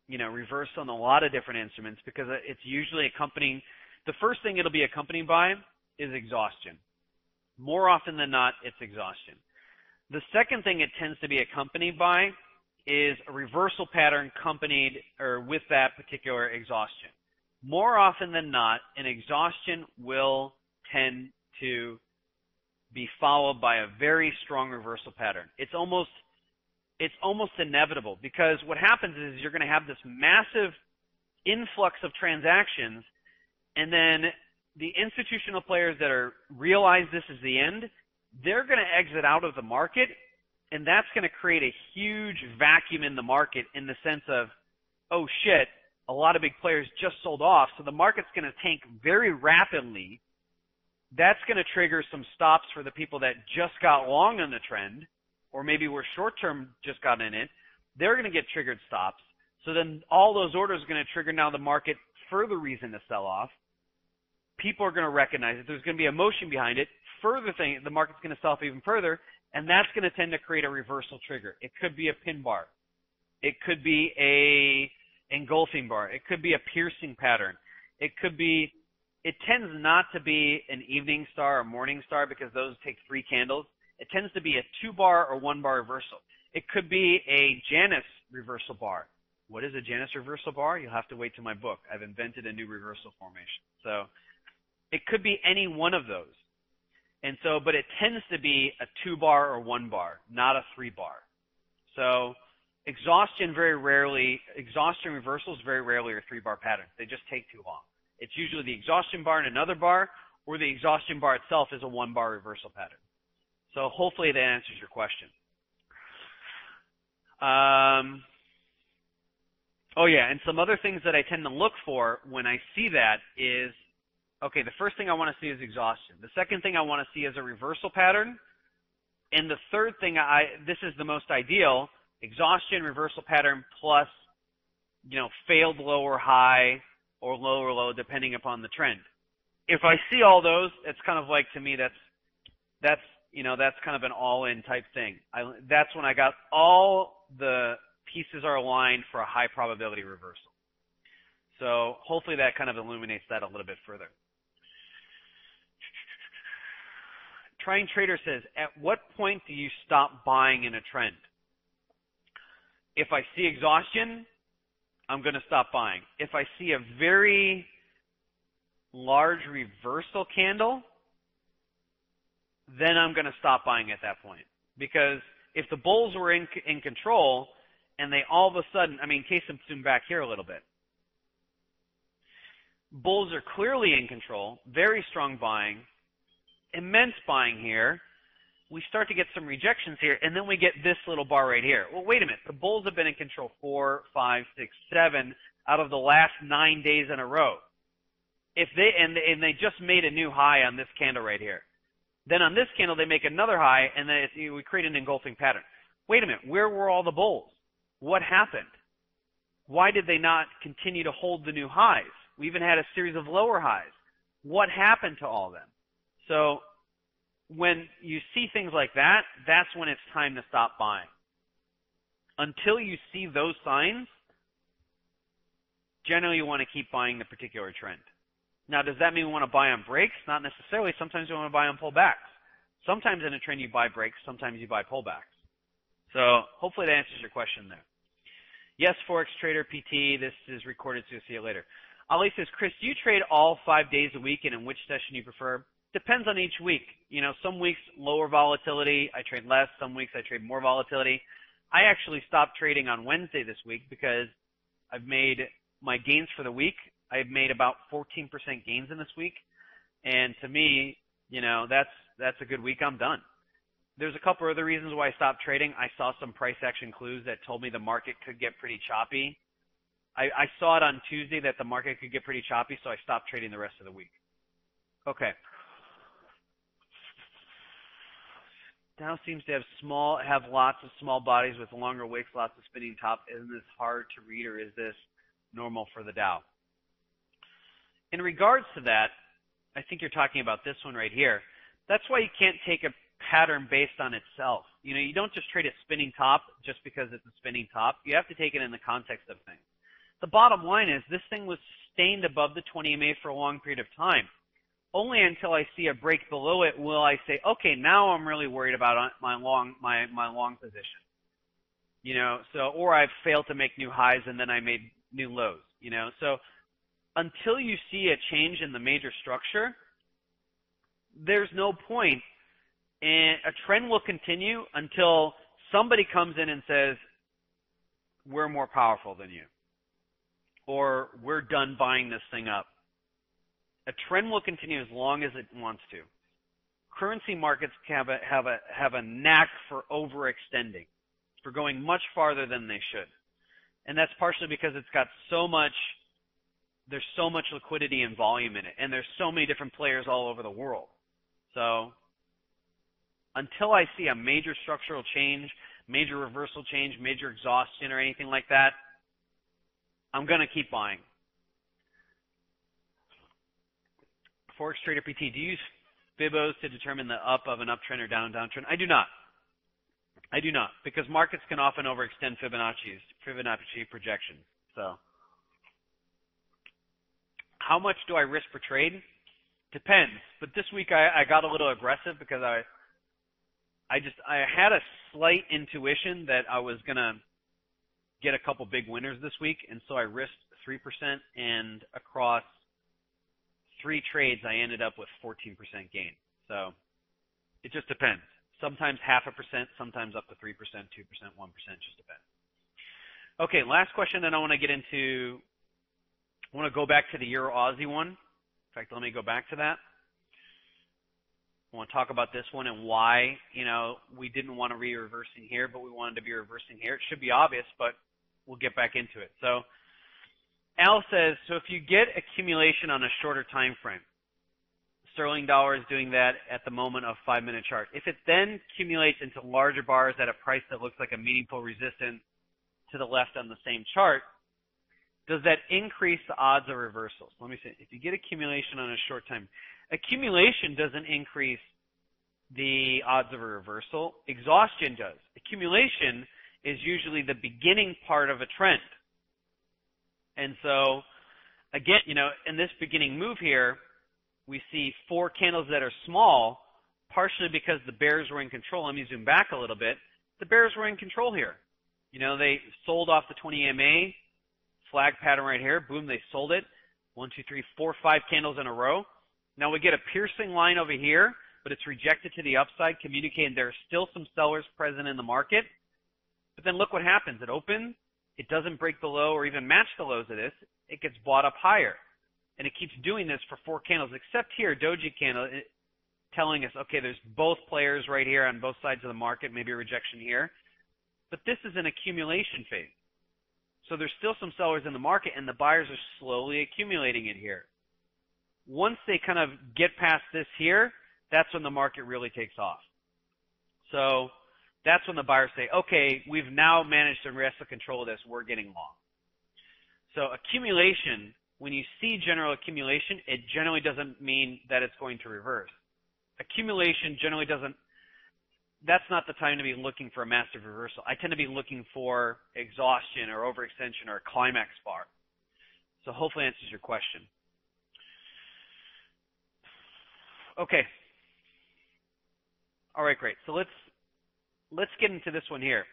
you know, reversal in a lot of different instruments because it's usually accompanying, the first thing it'll be accompanied by is exhaustion. More often than not, it's exhaustion. The second thing it tends to be accompanied by is a reversal pattern accompanied or with that particular exhaustion. More often than not, an exhaustion will tend to be followed by a very strong reversal pattern. It's almost it's almost inevitable because what happens is you're going to have this massive influx of transactions and then the institutional players that are realize this is the end, they're going to exit out of the market and that's going to create a huge vacuum in the market in the sense of, oh shit, a lot of big players just sold off, so the market's going to tank very rapidly. That's going to trigger some stops for the people that just got long on the trend, or maybe were short term just got in it. They're going to get triggered stops. So then all those orders are going to trigger now the market further reason to sell off. People are going to recognize it. There's going to be emotion behind it. Further thing, the market's going to sell off even further and that's going to tend to create a reversal trigger. It could be a pin bar. It could be a engulfing bar. It could be a piercing pattern. It could be, it tends not to be an evening star or morning star because those take three candles. It tends to be a two bar or one bar reversal. It could be a Janus reversal bar. What is a Janus reversal bar? You'll have to wait to my book. I've invented a new reversal formation. So it could be any one of those. And so, but it tends to be a two bar or one bar, not a three bar. So exhaustion very rarely, exhaustion reversals very rarely are three bar patterns. They just take too long. It's usually the exhaustion bar and another bar, or the exhaustion bar itself is a one bar reversal pattern. So hopefully that answers your question. Um, oh yeah, and some other things that I tend to look for when I see that is okay, the first thing I want to see is exhaustion. The second thing I want to see is a reversal pattern. And the third thing I, this is the most ideal, exhaustion, reversal pattern plus, you know, failed lower high or lower low depending upon the trend. If I see all those, it's kind of like to me that's, that's, you know, that's kind of an all-in type thing. I, that's when I got all the pieces are aligned for a high probability reversal. So hopefully that kind of illuminates that a little bit further. Trying Trader says, at what point do you stop buying in a trend? If I see exhaustion, I'm going to stop buying. If I see a very large reversal candle, then I'm going to stop buying at that point. Because if the bulls were in, in control and they all of a sudden, I mean, case in point back here a little bit. Bulls are clearly in control, very strong buying, immense buying here. We start to get some rejections here, and then we get this little bar right here. Well, wait a minute. The bulls have been in control four, five, six, seven out of the last nine days in a row. If they and and they just made a new high on this candle right here. Then on this candle they make another high, and then we create an engulfing pattern. Wait a minute. Where were all the bulls? What happened? Why did they not continue to hold the new highs? We even had a series of lower highs. What happened to all of them? So when you see things like that, that's when it's time to stop buying. Until you see those signs, generally you want to keep buying the particular trend. Now, does that mean we want to buy on breaks? Not necessarily. Sometimes you want to buy on pullbacks. Sometimes in a trend you buy breaks, sometimes you buy pullbacks. So hopefully that answers your question there. Yes, Forex Trader PT, this is recorded, so you'll see it later. Ali says, Chris, do you trade all five days a week and in which session you prefer? Depends on each week. You know, some weeks lower volatility, I trade less. Some weeks I trade more volatility. I actually stopped trading on Wednesday this week because I've made my gains for the week. I've made about 14% gains in this week. And to me, you know, that's, that's a good week. I'm done. There's a couple other reasons why I stopped trading. I saw some price action clues that told me the market could get pretty choppy. I, I saw it on Tuesday that the market could get pretty choppy, so I stopped trading the rest of the week. Okay. Dow seems to have small, have lots of small bodies with longer wicks, lots of spinning top. Isn't this hard to read, or is this normal for the Dow? In regards to that, I think you're talking about this one right here. That's why you can't take a pattern based on itself. You know, you don't just trade a spinning top just because it's a spinning top. You have to take it in the context of things. The bottom line is this thing was sustained above the 20 MA for a long period of time. Only until I see a break below it will I say, okay, now I'm really worried about uh, my long my my long position. You know, so or I've failed to make new highs and then I made new lows. You know, so until you see a change in the major structure, there's no point. And a trend will continue until somebody comes in and says, we're more powerful than you. Or we're done buying this thing up. A trend will continue as long as it wants to. Currency markets have a, have a, have a knack for overextending, for going much farther than they should. And that's partially because it's got so much there's so much liquidity and volume in it, and there's so many different players all over the world. So until I see a major structural change, major reversal change, major exhaustion, or anything like that, I'm going to keep buying. Forex Trader PT, do you use Fibos to determine the up of an uptrend or down downtrend? I do not. I do not, because markets can often overextend Fibonacci's, Fibonacci projections. So. How much do I risk per trade? Depends. But this week I, I got a little aggressive because I I just I had a slight intuition that I was gonna get a couple big winners this week, and so I risked three percent, and across three trades I ended up with 14% gain. So it just depends. Sometimes half a percent, sometimes up to three percent, two percent, one percent, just depends. Okay, last question, then I want to get into I want to go back to the Euro Aussie one. In fact, let me go back to that. I want to talk about this one and why, you know, we didn't want to be reversing here, but we wanted to be reversing here. It should be obvious, but we'll get back into it. So Al says, so if you get accumulation on a shorter time frame, sterling dollar is doing that at the moment of five minute chart. If it then accumulates into larger bars at a price that looks like a meaningful resistance to the left on the same chart, does that increase the odds of reversals? Let me see. If you get accumulation on a short time, accumulation doesn't increase the odds of a reversal. Exhaustion does. Accumulation is usually the beginning part of a trend. And so, again, you know, in this beginning move here, we see four candles that are small, partially because the bears were in control. Let me zoom back a little bit. The bears were in control here. You know, they sold off the 20 MA flag pattern right here. Boom, they sold it. One, two, three, four, five candles in a row. Now we get a piercing line over here, but it's rejected to the upside, communicating there are still some sellers present in the market. But then look what happens. It opens, it doesn't break the low or even match the lows of this. It gets bought up higher. And it keeps doing this for four candles, except here, Doji candle, it, telling us, okay, there's both players right here on both sides of the market, maybe a rejection here. But this is an accumulation phase. So there's still some sellers in the market and the buyers are slowly accumulating it here. Once they kind of get past this here, that's when the market really takes off. So that's when the buyers say, okay, we've now managed to wrestle control of this, we're getting long. So accumulation, when you see general accumulation, it generally doesn't mean that it's going to reverse. Accumulation generally doesn't that's not the time to be looking for a massive reversal. I tend to be looking for exhaustion or overextension or a climax bar. So hopefully answers your question. Okay. All right, great. So let's let's get into this one here.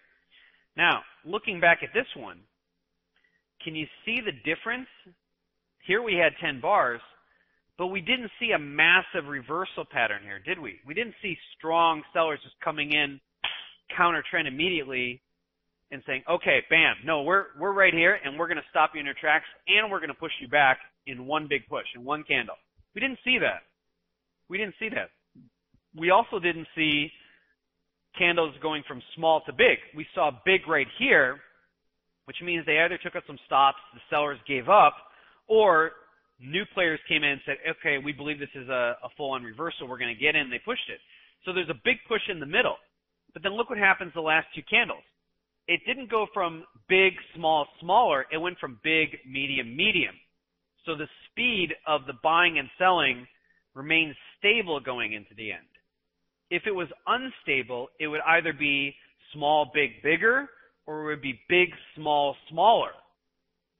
Now, looking back at this one, can you see the difference? Here we had 10 bars. But we didn't see a massive reversal pattern here, did we? We didn't see strong sellers just coming in counter trend immediately and saying, okay, bam, no, we're, we're right here and we're going to stop you in your tracks and we're going to push you back in one big push, in one candle. We didn't see that. We didn't see that. We also didn't see candles going from small to big. We saw big right here, which means they either took out some stops, the sellers gave up, or new players came in and said, okay, we believe this is a, a full-on reversal. We're going to get in. They pushed it. So there's a big push in the middle. But then look what happens the last two candles. It didn't go from big, small, smaller. It went from big, medium, medium. So the speed of the buying and selling remains stable going into the end. If it was unstable, it would either be small, big, bigger, or it would be big, small, smaller.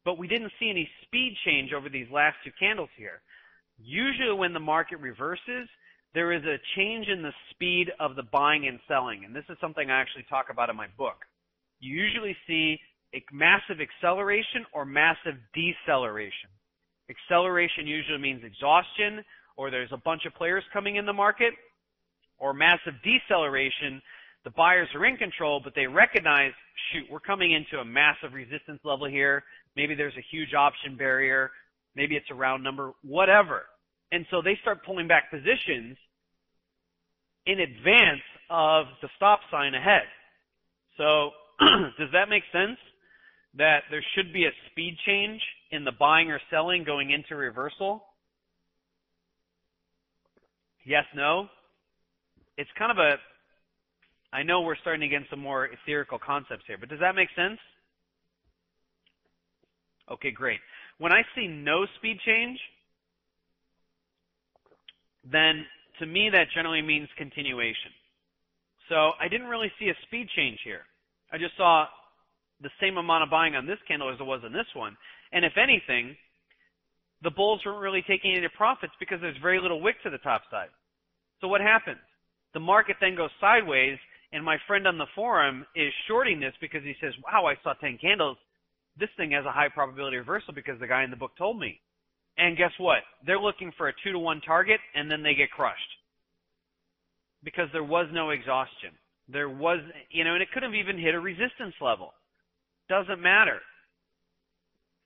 But we didn't see any speed change over these last two candles here. Usually when the market reverses, there is a change in the speed of the buying and selling. And this is something I actually talk about in my book. You usually see a massive acceleration or massive deceleration. Acceleration usually means exhaustion or there's a bunch of players coming in the market or massive deceleration. The buyers are in control, but they recognize, shoot, we're coming into a massive resistance level here. Maybe there's a huge option barrier. Maybe it's a round number, whatever. And so they start pulling back positions in advance of the stop sign ahead. So does that make sense? That there should be a speed change in the buying or selling going into reversal? Yes, no? It's kind of a, I know we're starting to get some more etherical concepts here, but does that make sense? Okay, great. When I see no speed change, then to me that generally means continuation. So I didn't really see a speed change here. I just saw the same amount of buying on this candle as it was on this one. And if anything, the bulls weren't really taking any profits because there's very little wick to the top side. So what happens? The market then goes sideways and my friend on the forum is shorting this because he says, wow, I saw 10 candles. This thing has a high probability reversal because the guy in the book told me. And guess what? They're looking for a two to one target and then they get crushed. Because there was no exhaustion. There was, you know, and it could have even hit a resistance level. Doesn't matter.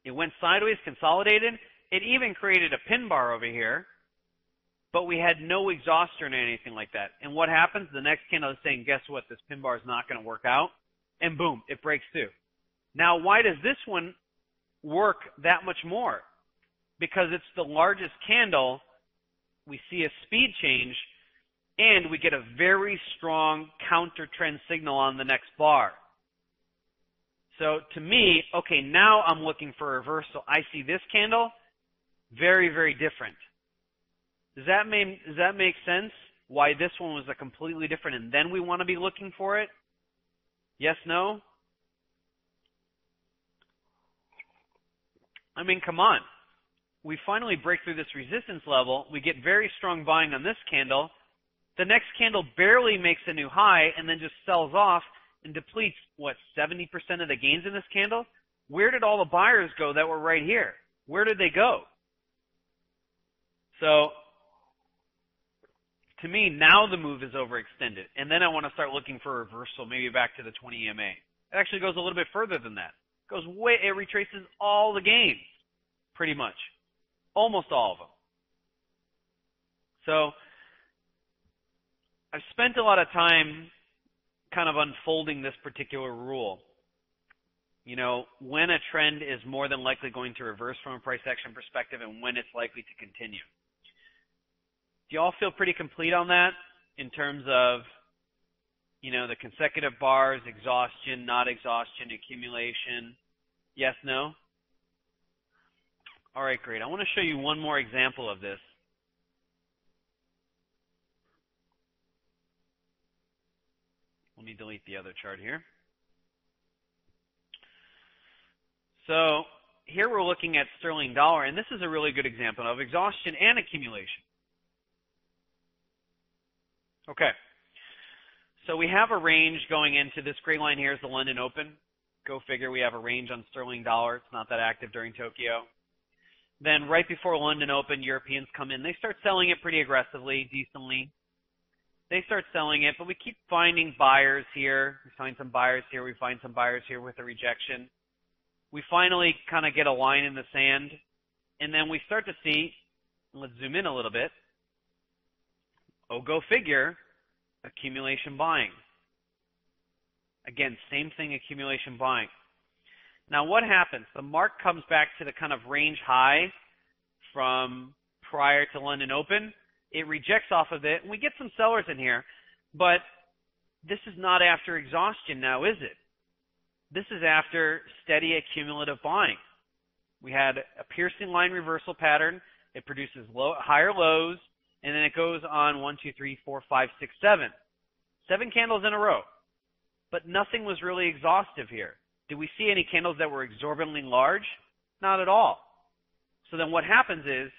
It went sideways, consolidated. It even created a pin bar over here, but we had no exhaustion or anything like that. And what happens? The next candle is saying, guess what? This pin bar is not going to work out. And boom, it breaks through. Now, why does this one work that much more? Because it's the largest candle. We see a speed change and we get a very strong counter trend signal on the next bar. So to me, okay, now I'm looking for a reversal. I see this candle, very, very different. Does that mean, does that make sense? Why this one was a completely different and then we want to be looking for it? Yes, no? I mean, come on. We finally break through this resistance level. We get very strong buying on this candle. The next candle barely makes a new high and then just sells off and depletes, what, 70% of the gains in this candle? Where did all the buyers go that were right here? Where did they go? So, to me, now the move is overextended. And then I want to start looking for reversal, maybe back to the 20 EMA. It actually goes a little bit further than that. It goes way, it retraces all the gains, pretty much. Almost all of them. So, I've spent a lot of time kind of unfolding this particular rule. You know, when a trend is more than likely going to reverse from a price action perspective and when it's likely to continue. Do you all feel pretty complete on that in terms of, you know, the consecutive bars, exhaustion, not exhaustion, accumulation? Yes, no? All right, great. I want to show you one more example of this. Let me delete the other chart here. So here we're looking at sterling dollar, and this is a really good example of exhaustion and accumulation. Okay. So we have a range going into this gray line here is the London Open. Go figure we have a range on sterling dollar. It's not that active during Tokyo. Then right before London Open, Europeans come in. They start selling it pretty aggressively, decently they start selling it, but we keep finding buyers here. We find some buyers here. We find some buyers here with a rejection. We finally kind of get a line in the sand, and then we start to see, let's zoom in a little bit. Oh, go figure, accumulation buying. Again, same thing, accumulation buying. Now what happens? The mark comes back to the kind of range high from prior to London Open it rejects off of it, and we get some sellers in here, but this is not after exhaustion now, is it? This is after steady accumulative buying. We had a piercing line reversal pattern. It produces low, higher lows. And then it goes on one, two, three, four, five, six, seven. Seven candles in a row. But nothing was really exhaustive here. Did we see any candles that were exorbitantly large? Not at all. So then what happens is,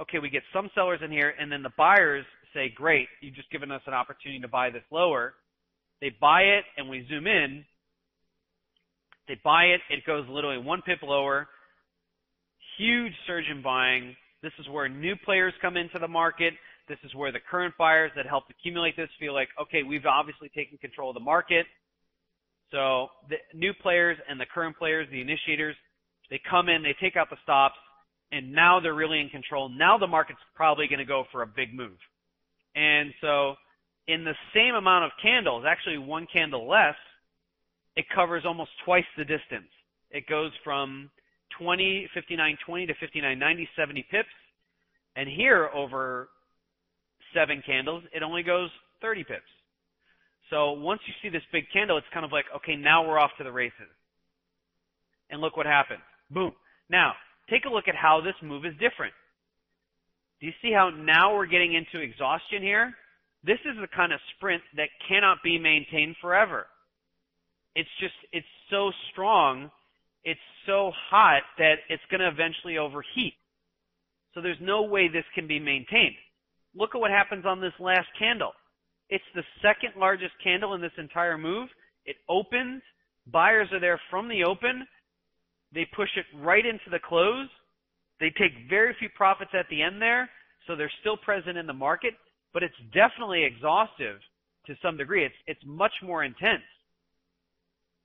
okay, we get some sellers in here, and then the buyers say, great, you've just given us an opportunity to buy this lower. They buy it, and we zoom in. They buy it, it goes literally one pip lower. Huge surge in buying. This is where new players come into the market. This is where the current buyers that helped accumulate this feel like, okay, we've obviously taken control of the market. So the new players and the current players, the initiators, they come in, they take out the stops, and now they're really in control. Now the market's probably going to go for a big move. And so in the same amount of candles, actually one candle less, it covers almost twice the distance. It goes from 20, 59.20 to 59.90, 70 pips. And here over seven candles, it only goes 30 pips. So once you see this big candle, it's kind of like, okay, now we're off to the races. And look what happened. Boom. Now, take a look at how this move is different. Do you see how now we're getting into exhaustion here? This is the kind of sprint that cannot be maintained forever. It's just, it's so strong, it's so hot that it's going to eventually overheat. So there's no way this can be maintained. Look at what happens on this last candle. It's the second largest candle in this entire move. It opens. Buyers are there from the open. They push it right into the close. They take very few profits at the end there, so they're still present in the market, but it's definitely exhaustive to some degree. It's, it's much more intense.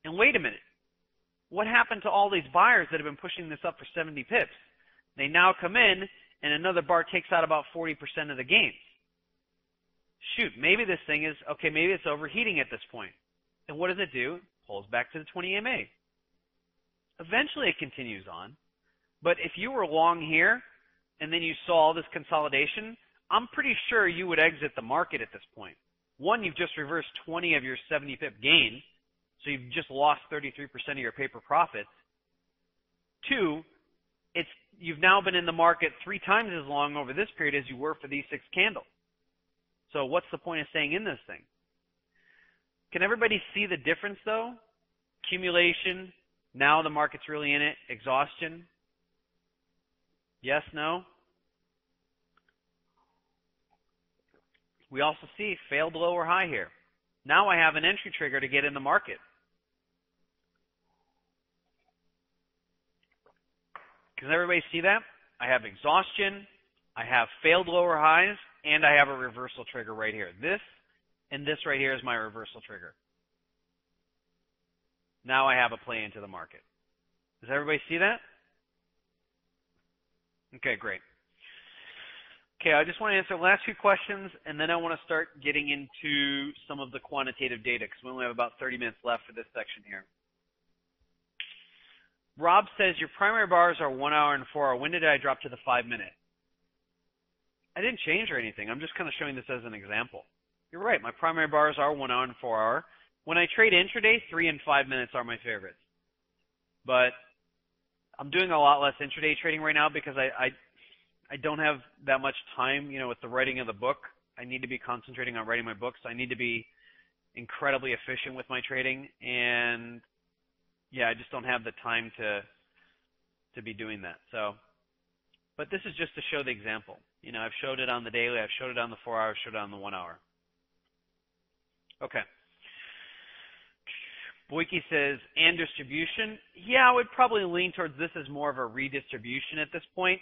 And wait a minute. What happened to all these buyers that have been pushing this up for 70 pips? They now come in and another bar takes out about 40% of the gains shoot, maybe this thing is, okay, maybe it's overheating at this point. And what does it do? It pulls back to the 20 EMA. Eventually it continues on. But if you were long here and then you saw all this consolidation, I'm pretty sure you would exit the market at this point. One, you've just reversed 20 of your 70 pip gain, so you've just lost 33% of your paper profits. Two, it's you've now been in the market three times as long over this period as you were for these six candles. So what's the point of staying in this thing? Can everybody see the difference though? Accumulation, now the market's really in it, exhaustion. Yes, no? We also see fail below or high here. Now I have an entry trigger to get in the market. Can everybody see that? I have exhaustion. I have failed lower highs and I have a reversal trigger right here. This and this right here is my reversal trigger. Now I have a play into the market. Does everybody see that? Okay, great. Okay, I just want to answer the last few questions, and then I want to start getting into some of the quantitative data because we only have about 30 minutes left for this section here. Rob says your primary bars are one hour and four hour. When did I drop to the five minute? I didn't change or anything. I'm just kind of showing this as an example. You're right. My primary bars are one hour and four hour. When I trade intraday, three and five minutes are my favorites. But I'm doing a lot less intraday trading right now because I, I I don't have that much time, you know, with the writing of the book. I need to be concentrating on writing my books. I need to be incredibly efficient with my trading and yeah, I just don't have the time to to be doing that. So but this is just to show the example. You know, I've showed it on the daily, I've showed it on the four hour, showed it on the one hour. Okay. Boyke says, and distribution. Yeah, I would probably lean towards this as more of a redistribution at this point,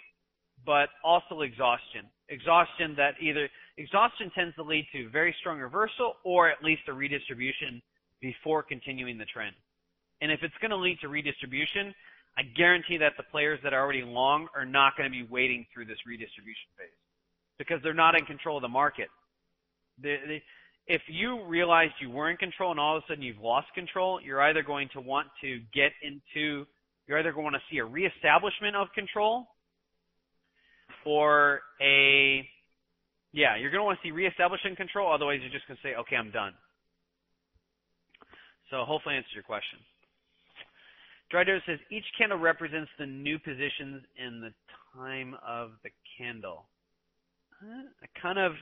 but also exhaustion. Exhaustion that either, exhaustion tends to lead to very strong reversal or at least a redistribution before continuing the trend. And if it's going to lead to redistribution, I guarantee that the players that are already long are not going to be waiting through this redistribution phase because they're not in control of the market. They, they, if you realized you were in control and all of a sudden you've lost control, you're either going to want to get into, you're either going to see a reestablishment of control or a, yeah, you're going to want to see reestablishing control. Otherwise, you're just going to say, okay, I'm done. So hopefully I answered your question. Drydo says each candle represents the new positions in the time of the candle. uh, I kind of,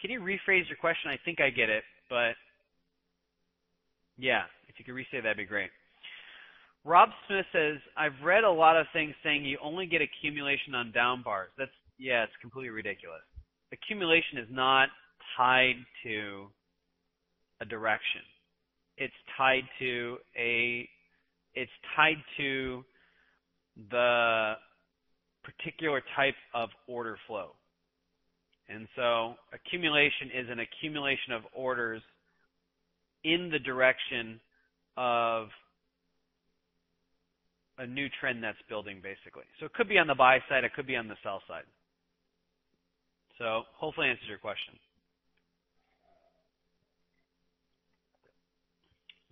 can you rephrase your question? I think I get it, but yeah, if you could restate that'd be great. Rob Smith says, I've read a lot of things saying you only get accumulation on down bars. That's, yeah, it's completely ridiculous. Accumulation is not tied to a direction. It's tied to a, it's tied to the particular type of order flow. And so accumulation is an accumulation of orders in the direction of a new trend that's building basically. So it could be on the buy side, it could be on the sell side. So hopefully answers your question.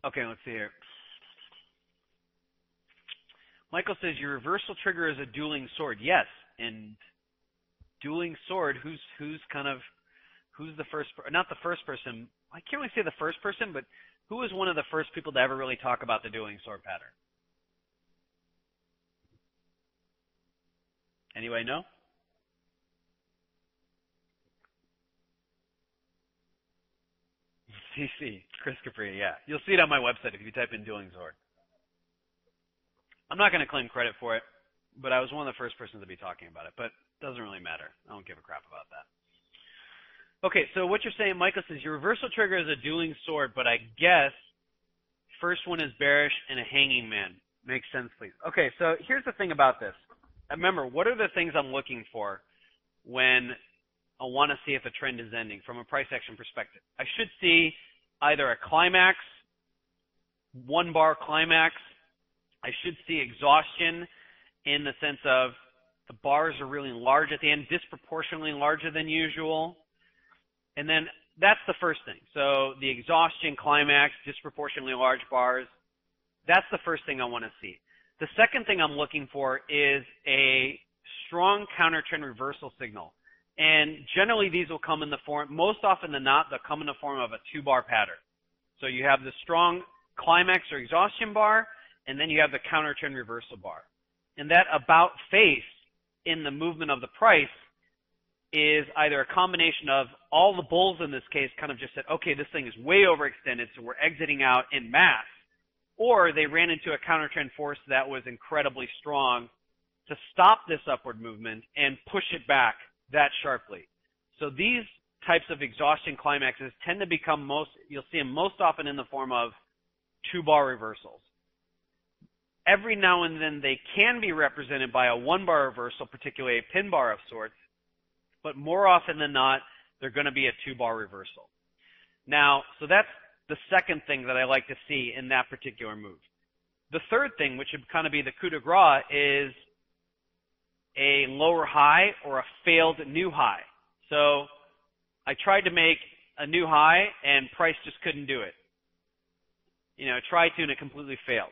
Okay, let's see here. Michael says your reversal trigger is a dueling sword. Yes, and dueling sword. Who's who's kind of who's the first? Not the first person. I can't really say the first person, but who was one of the first people to ever really talk about the dueling sword pattern? Anyway, no. CC, Chris Capre, yeah. You'll see it on my website if you type in Dueling Sword. I'm not going to claim credit for it, but I was one of the first persons to be talking about it, but it doesn't really matter. I don't give a crap about that. Okay, so what you're saying, Michael says your reversal trigger is a dueling sword, but I guess first one is bearish and a hanging man. Makes sense, please. Okay, so here's the thing about this remember, what are the things I'm looking for when I want to see if a trend is ending from a price action perspective? I should see either a climax, one bar climax. I should see exhaustion in the sense of the bars are really large at the end, disproportionately larger than usual. And then that's the first thing. So the exhaustion climax, disproportionately large bars, that's the first thing I want to see. The second thing I'm looking for is a strong counter trend reversal signal. And generally these will come in the form, most often than not, they'll come in the form of a two bar pattern. So you have the strong climax or exhaustion bar, and then you have the counter trend reversal bar. And that about face in the movement of the price is either a combination of all the bulls in this case kind of just said, okay, this thing is way overextended, so we're exiting out in mass or they ran into a counter trend force that was incredibly strong to stop this upward movement and push it back that sharply. So these types of exhaustion climaxes tend to become most, you'll see them most often in the form of two bar reversals. Every now and then they can be represented by a one bar reversal, particularly a pin bar of sorts, but more often than not, they're going to be a two bar reversal. Now, so that's the second thing that I like to see in that particular move. The third thing, which would kind of be the coup de grace, is a lower high or a failed new high. So I tried to make a new high and price just couldn't do it. You know, tried to and it completely failed.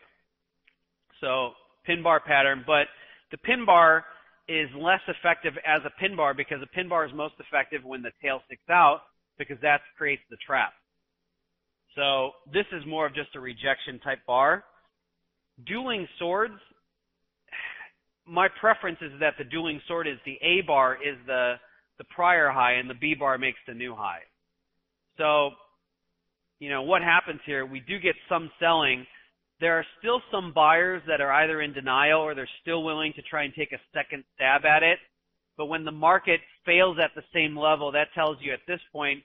So pin bar pattern, but the pin bar is less effective as a pin bar because a pin bar is most effective when the tail sticks out because that creates the trap. So this is more of just a rejection type bar. Dueling swords, my preference is that the dueling sword is the A bar is the, the prior high and the B bar makes the new high. So, you know, what happens here, we do get some selling. There are still some buyers that are either in denial or they're still willing to try and take a second stab at it. But when the market fails at the same level, that tells you at this point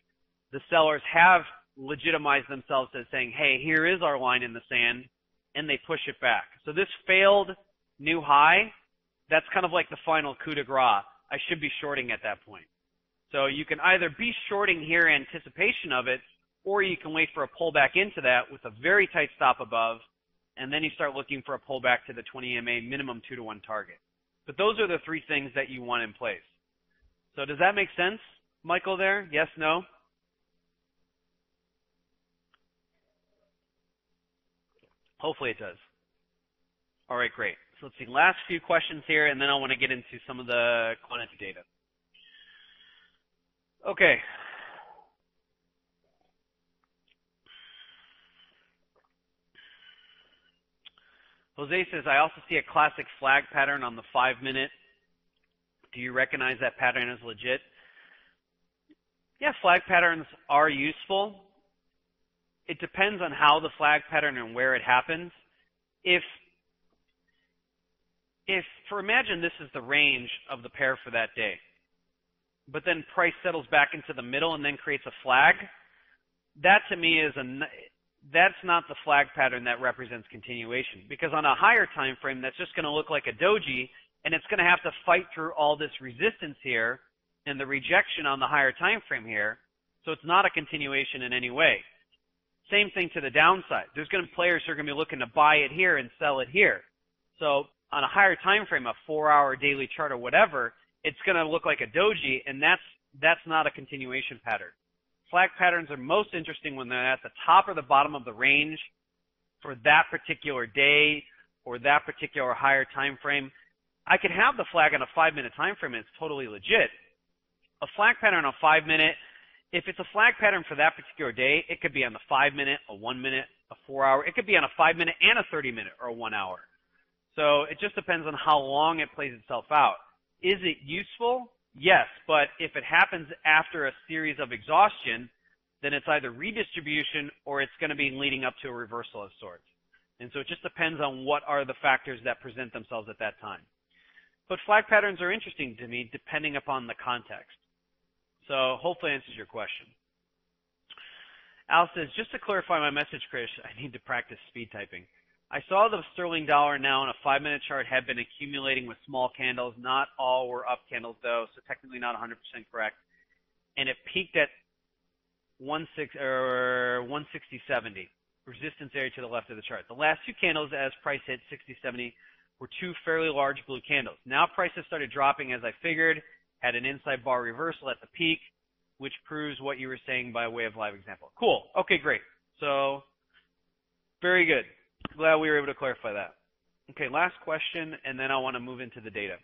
the sellers have legitimized themselves as saying, hey, here is our line in the sand, and they push it back. So this failed new high, that's kind of like the final coup de grace. I should be shorting at that point. So you can either be shorting here in anticipation of it, or you can wait for a pullback into that with a very tight stop above, and then you start looking for a pullback to the 20 EMA minimum 2 to 1 target. But those are the three things that you want in place. So does that make sense, Michael, there? Yes, no? Hopefully it does. All right, great. So let's see, last few questions here, and then I want to get into some of the quantitative data. Okay. Jose says, I also see a classic flag pattern on the five minute. Do you recognize that pattern as legit? Yeah, flag patterns are useful. It depends on how the flag pattern and where it happens. If if for imagine this is the range of the pair for that day, but then price settles back into the middle and then creates a flag, that to me is a that's not the flag pattern that represents continuation because on a higher time frame that's just going to look like a doji and it's going to have to fight through all this resistance here and the rejection on the higher time frame here so it's not a continuation in any way. Same thing to the downside. There's going to be players who are going to be looking to buy it here and sell it here. So on a higher time frame a 4 hour daily chart or whatever it's going to look like a doji and that's that's not a continuation pattern flag patterns are most interesting when they're at the top or the bottom of the range for that particular day or that particular higher time frame. I could have the flag on a five minute time frame and it's totally legit. A flag pattern on a five minute, if it's a flag pattern for that particular day, it could be on the five minute, a one minute, a four hour. It could be on a five minute and a 30 minute or a one hour. So it just depends on how long it plays itself out. Is it useful? Yes, but if it happens after a series of exhaustion, then it's either redistribution or it's going to be leading up to a reversal of sorts. And so it just depends on what are the factors that present themselves at that time. But flag patterns are interesting to me depending upon the context. So hopefully answers your question. Al says, just to clarify my message, Chris, I need to practice speed typing. I saw the sterling dollar now on a five minute chart had been accumulating with small candles. Not all were up candles though, so technically not 100% correct. And it peaked at 16 or 160.70 resistance area to the left of the chart. The last two candles as price hit 60.70 were two fairly large blue candles. Now prices started dropping as I figured, had an inside bar reversal at the peak, which proves what you were saying by way of live example. Cool. Okay, great. So, very good. Glad we were able to clarify that. Okay, last question, and then I want to move into the data.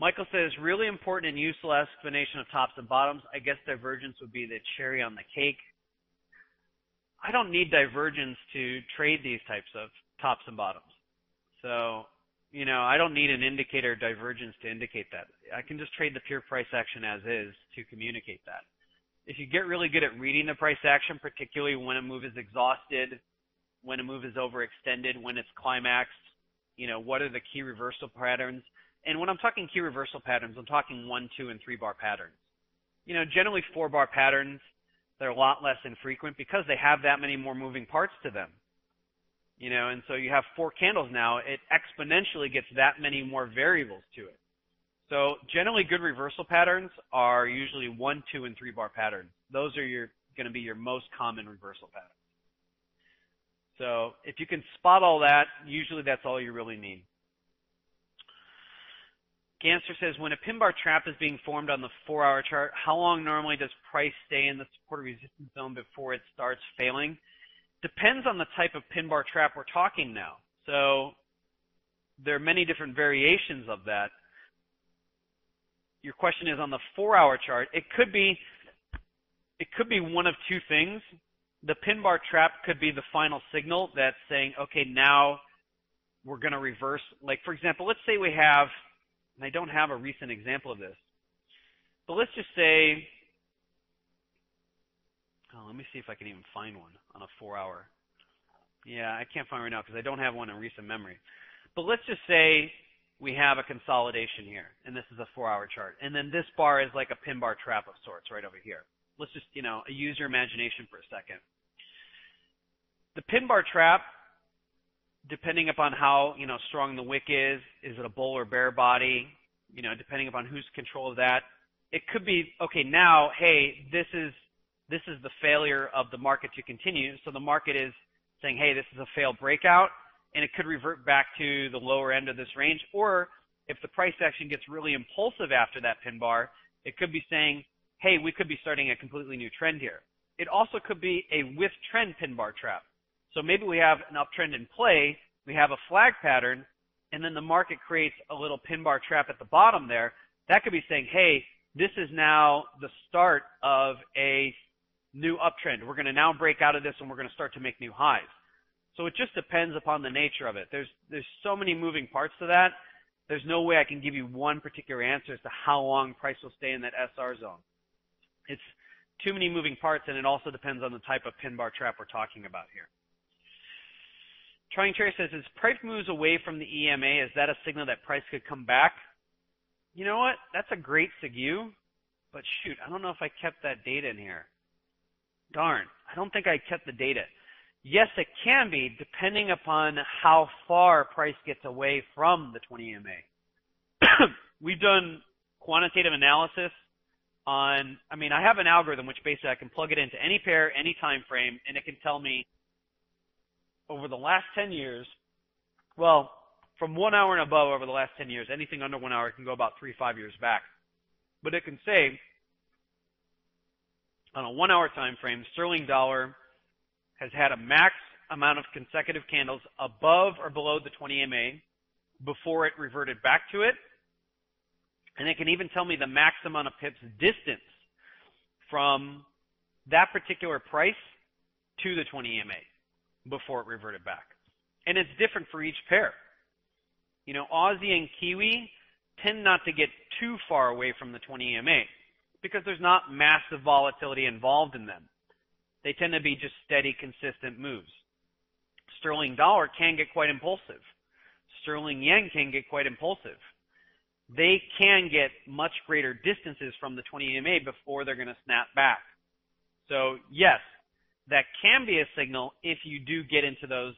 Michael says, really important and useful explanation of tops and bottoms. I guess divergence would be the cherry on the cake. I don't need divergence to trade these types of tops and bottoms. So, you know, I don't need an indicator divergence to indicate that. I can just trade the pure price action as is to communicate that. If you get really good at reading the price action, particularly when a move is exhausted, when a move is overextended, when it's climaxed, you know, what are the key reversal patterns? And when I'm talking key reversal patterns, I'm talking one, two, and three bar patterns. You know, generally four bar patterns, they're a lot less infrequent because they have that many more moving parts to them. You know, and so you have four candles now, it exponentially gets that many more variables to it. So generally good reversal patterns are usually one, two, and three bar patterns. Those are your, going to be your most common reversal patterns. So if you can spot all that, usually that's all you really need. Ganser says, when a pin bar trap is being formed on the four hour chart, how long normally does price stay in the support or resistance zone before it starts failing? Depends on the type of pin bar trap we're talking now. So there are many different variations of that. Your question is on the four hour chart. It could be, it could be one of two things. The pin bar trap could be the final signal that's saying, okay, now we're going to reverse. Like, for example, let's say we have and I don't have a recent example of this. But let's just say, oh, let me see if I can even find one on a four hour. Yeah, I can't find right now because I don't have one in recent memory. But let's just say we have a consolidation here, and this is a four hour chart. And then this bar is like a pin bar trap of sorts right over here. Let's just, you know, use your imagination for a second. The pin bar trap depending upon how you know strong the wick is, is it a bull or bear body? You know, depending upon who's control of that, it could be okay. Now, hey, this is this is the failure of the market to continue. So the market is saying, hey, this is a failed breakout, and it could revert back to the lower end of this range. Or if the price action gets really impulsive after that pin bar, it could be saying, hey, we could be starting a completely new trend here. It also could be a with trend pin bar trap. So maybe we have an uptrend in play, we have a flag pattern, and then the market creates a little pin bar trap at the bottom there. That could be saying, hey, this is now the start of a new uptrend. We're going to now break out of this and we're going to start to make new highs. So it just depends upon the nature of it. There's there's so many moving parts to that. There's no way I can give you one particular answer as to how long price will stay in that SR zone. It's too many moving parts, and it also depends on the type of pin bar trap we're talking about here. Trying Cherry says, as price moves away from the EMA, is that a signal that price could come back? You know what? That's a great SIGU, but shoot, I don't know if I kept that data in here. Darn, I don't think I kept the data. Yes, it can be, depending upon how far price gets away from the 20 EMA. We've done quantitative analysis on, I mean, I have an algorithm which basically I can plug it into any pair, any time frame, and it can tell me over the last 10 years, well, from one hour and above over the last 10 years, anything under one hour can go about three, five years back. But it can say on a one hour time frame, sterling dollar has had a max amount of consecutive candles above or below the 20 MA before it reverted back to it. And it can even tell me the max amount of pips distance from that particular price to the 20 EMA before it reverted back. And it's different for each pair. You know, Aussie and Kiwi tend not to get too far away from the 20 EMA because there's not massive volatility involved in them. They tend to be just steady, consistent moves. Sterling dollar can get quite impulsive. Sterling yen can get quite impulsive. They can get much greater distances from the 20 EMA before they're going to snap back. So yes, that can be a signal if you do get into those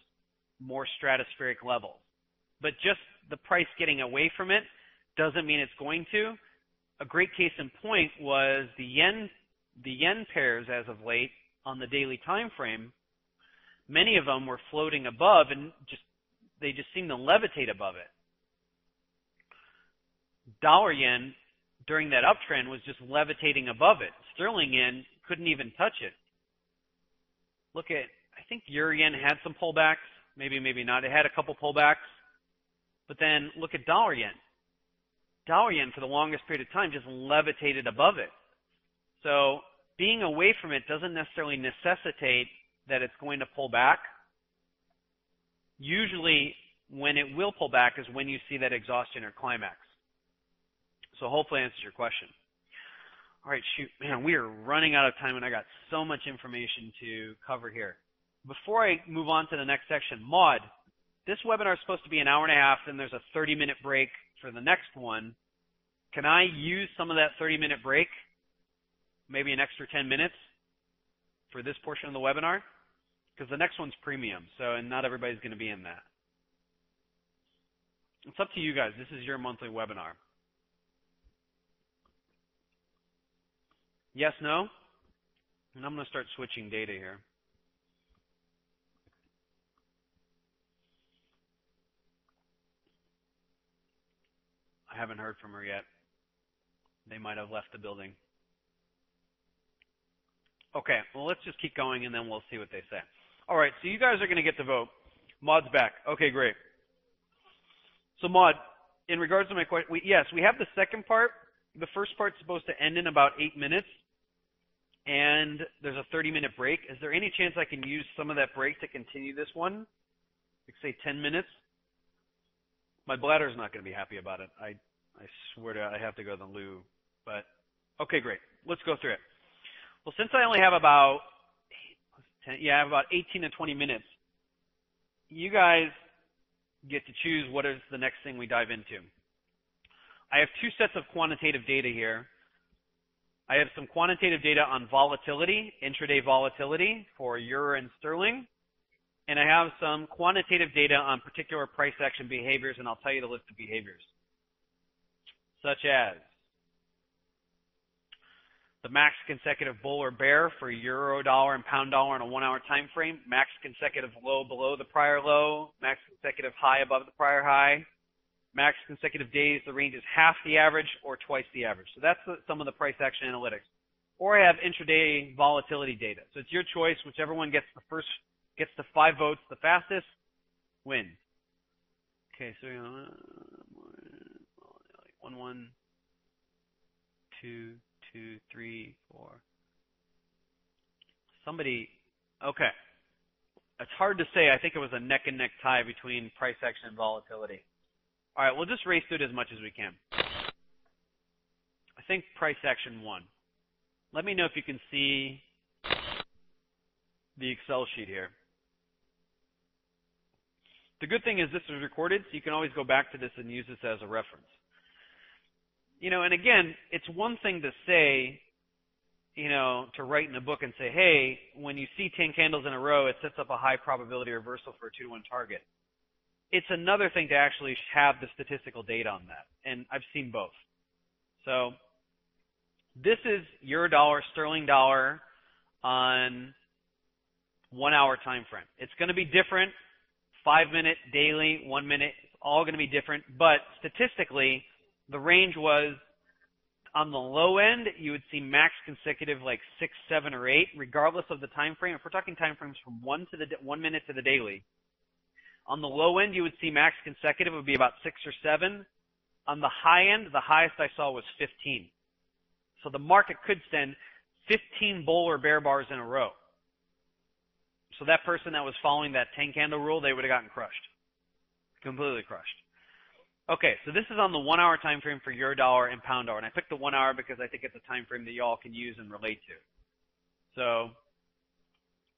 more stratospheric levels. But just the price getting away from it doesn't mean it's going to. A great case in point was the yen the yen pairs as of late on the daily time frame. Many of them were floating above and just they just seemed to levitate above it. Dollar yen during that uptrend was just levitating above it. Sterling yen couldn't even touch it. Look at I think euro yen had some pullbacks, maybe maybe not. It had a couple pullbacks. But then look at dollar yen dollar yen for the longest period of time just levitated above it. So being away from it doesn't necessarily necessitate that it's going to pull back. Usually when it will pull back is when you see that exhaustion or climax. So hopefully answers your question. All right, shoot, man, we are running out of time and I got so much information to cover here. Before I move on to the next section, Maud, this webinar is supposed to be an hour and a half, then there's a 30 minute break for the next one, can I use some of that 30 minute break, maybe an extra 10 minutes for this portion of the webinar? Because the next one's premium, so and not everybody's going to be in that. It's up to you guys. This is your monthly webinar. Yes, no? And I'm going to start switching data here. I haven't heard from her yet. They might have left the building. Okay, well, let's just keep going and then we'll see what they say. All right, so you guys are going to get to vote. Maud's back. Okay, great. So, Maud, in regards to my question, we, yes, we have the second part. The first part's supposed to end in about eight minutes, and there's a 30 minute break. Is there any chance I can use some of that break to continue this one? Like, say, 10 minutes? my bladder's not going to be happy about it. I I swear to God, I have to go to the loo. But okay, great. Let's go through it. Well, since I only have about 10, yeah, I have about 18 to 20 minutes. You guys get to choose what is the next thing we dive into. I have two sets of quantitative data here. I have some quantitative data on volatility, intraday volatility for euro and sterling and I have some quantitative data on particular price action behaviors, and I'll tell you the list of behaviors, such as the max consecutive bull or bear for euro dollar and pound dollar on a one hour time frame, max consecutive low below the prior low, max consecutive high above the prior high, max consecutive days, the range is half the average or twice the average. So that's the, some of the price action analytics. Or I have intraday volatility data. So it's your choice, whichever one gets the first gets the five votes the fastest wins. Okay, so one, one, two, two, three, four. Somebody, okay. It's hard to say. I think it was a neck and neck tie between price action and volatility. All right, we'll just race through it as much as we can. I think price action one. Let me know if you can see the Excel sheet here. The good thing is this is recorded, so you can always go back to this and use this as a reference. You know, and again, it's one thing to say, you know, to write in a book and say, hey, when you see 10 candles in a row, it sets up a high probability reversal for a 2 to 1 target. It's another thing to actually have the statistical data on that. And I've seen both. So this is euro dollar, sterling dollar on one hour time frame. It's going to be different. Five minute, daily, one minute, it's all going to be different. But statistically, the range was on the low end, you would see max consecutive like six, seven, or eight, regardless of the time frame. If we're talking time frames from one to the one minute to the daily, on the low end, you would see max consecutive would be about six or seven. On the high end, the highest I saw was 15. So the market could send 15 bull or bear bars in a row. So that person that was following that 10 candle rule, they would have gotten crushed. Completely crushed. Okay, so this is on the one hour time frame for euro dollar and pound dollar. And I picked the one hour because I think it's a time frame that y'all can use and relate to. So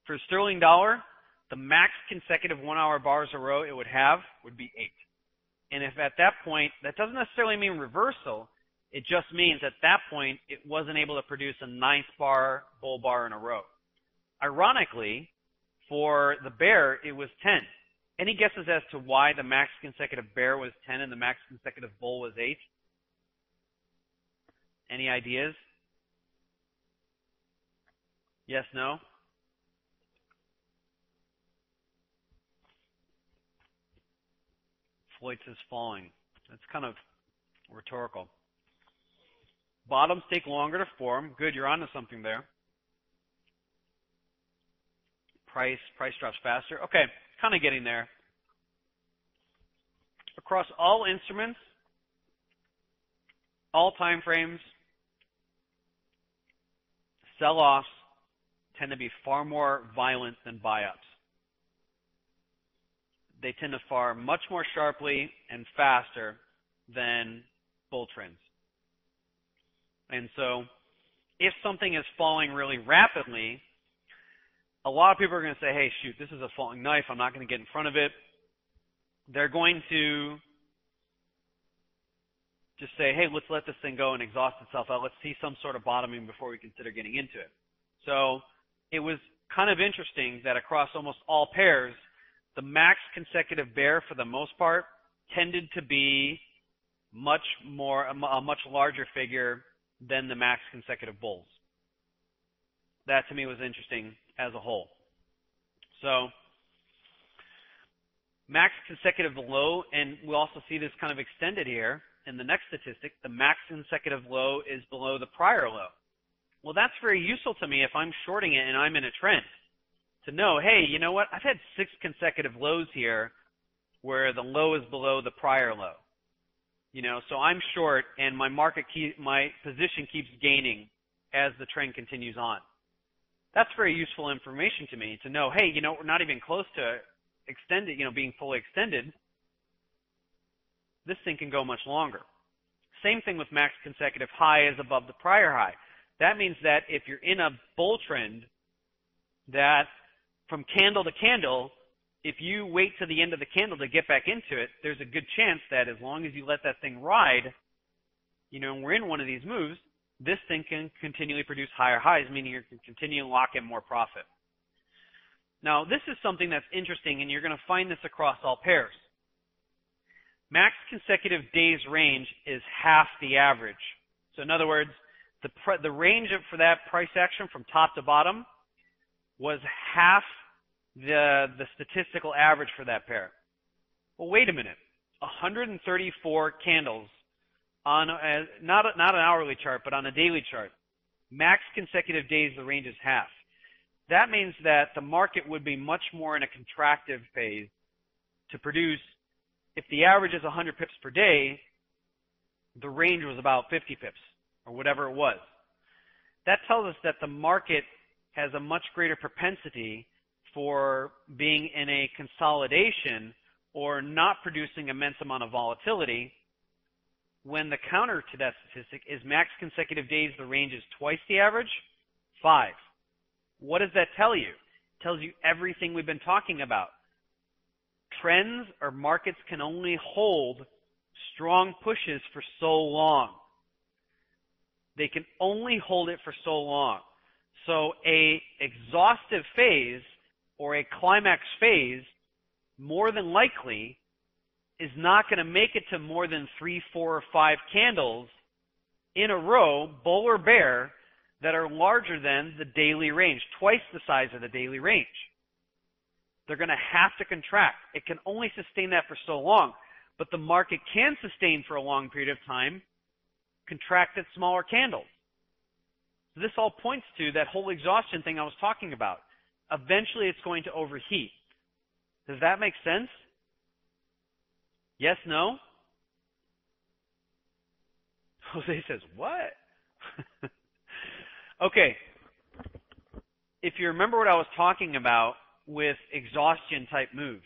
for sterling dollar, the max consecutive one hour bars a row it would have would be eight. And if at that point, that doesn't necessarily mean reversal, it just means at that point it wasn't able to produce a ninth bar bull bar in a row. Ironically, for the bear, it was 10. Any guesses as to why the max consecutive bear was 10 and the max consecutive bull was 8? Any ideas? Yes, no? Floyd is falling. That's kind of rhetorical. Bottoms take longer to form. Good, you're onto something there. Price, price drops faster. Okay, kind of getting there. Across all instruments, all time frames, sell-offs tend to be far more violent than buy-ups. They tend to fire much more sharply and faster than bull trends. And so if something is falling really rapidly, a lot of people are going to say, hey, shoot, this is a falling knife. I'm not going to get in front of it. They're going to just say, hey, let's let this thing go and exhaust itself out. Let's see some sort of bottoming before we consider getting into it. So it was kind of interesting that across almost all pairs, the max consecutive bear for the most part tended to be much more, a much larger figure than the max consecutive bulls. That to me was interesting as a whole. So max consecutive low, and we'll also see this kind of extended here in the next statistic, the max consecutive low is below the prior low. Well, that's very useful to me if I'm shorting it and I'm in a trend to know, hey, you know what? I've had six consecutive lows here where the low is below the prior low. You know, so I'm short and my market key, my position keeps gaining as the trend continues on. That's very useful information to me to know, hey, you know, we're not even close to extended, you know, being fully extended. This thing can go much longer. Same thing with max consecutive high is above the prior high. That means that if you're in a bull trend that from candle to candle, if you wait to the end of the candle to get back into it, there's a good chance that as long as you let that thing ride, you know, and we're in one of these moves, this thing can continually produce higher highs, meaning you can continue to lock in more profit. Now, this is something that's interesting, and you're going to find this across all pairs. Max consecutive days range is half the average. So in other words, the, the range of, for that price action from top to bottom was half the, the statistical average for that pair. Well, wait a minute. 134 candles on a, not a, not an hourly chart, but on a daily chart. Max consecutive days, the range is half. That means that the market would be much more in a contractive phase to produce. If the average is 100 pips per day, the range was about 50 pips or whatever it was. That tells us that the market has a much greater propensity for being in a consolidation or not producing immense amount of volatility when the counter to that statistic is max consecutive days, the range is twice the average, five. What does that tell you? It tells you everything we've been talking about. Trends or markets can only hold strong pushes for so long. They can only hold it for so long. So a exhaustive phase or a climax phase more than likely is not going to make it to more than three, four, or five candles in a row, bull or bear, that are larger than the daily range, twice the size of the daily range. They're going to have to contract. It can only sustain that for so long, but the market can sustain for a long period of time contracted smaller candles. This all points to that whole exhaustion thing I was talking about. Eventually it's going to overheat. Does that make sense? Yes, no? Jose says, what? okay. If you remember what I was talking about with exhaustion type moves,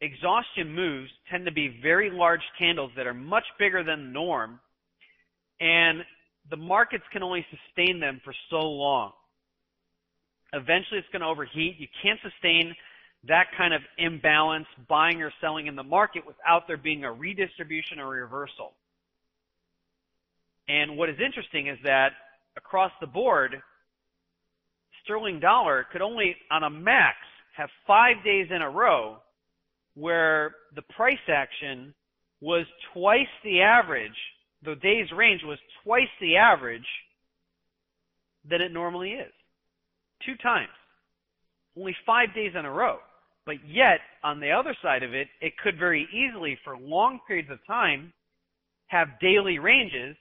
exhaustion moves tend to be very large candles that are much bigger than norm, and the markets can only sustain them for so long. Eventually it's going to overheat. You can't sustain that kind of imbalance, buying or selling in the market without there being a redistribution or reversal. And what is interesting is that across the board, sterling dollar could only, on a max, have five days in a row where the price action was twice the average, the days range was twice the average than it normally is. Two times. Only five days in a row. But yet, on the other side of it, it could very easily, for long periods of time, have daily ranges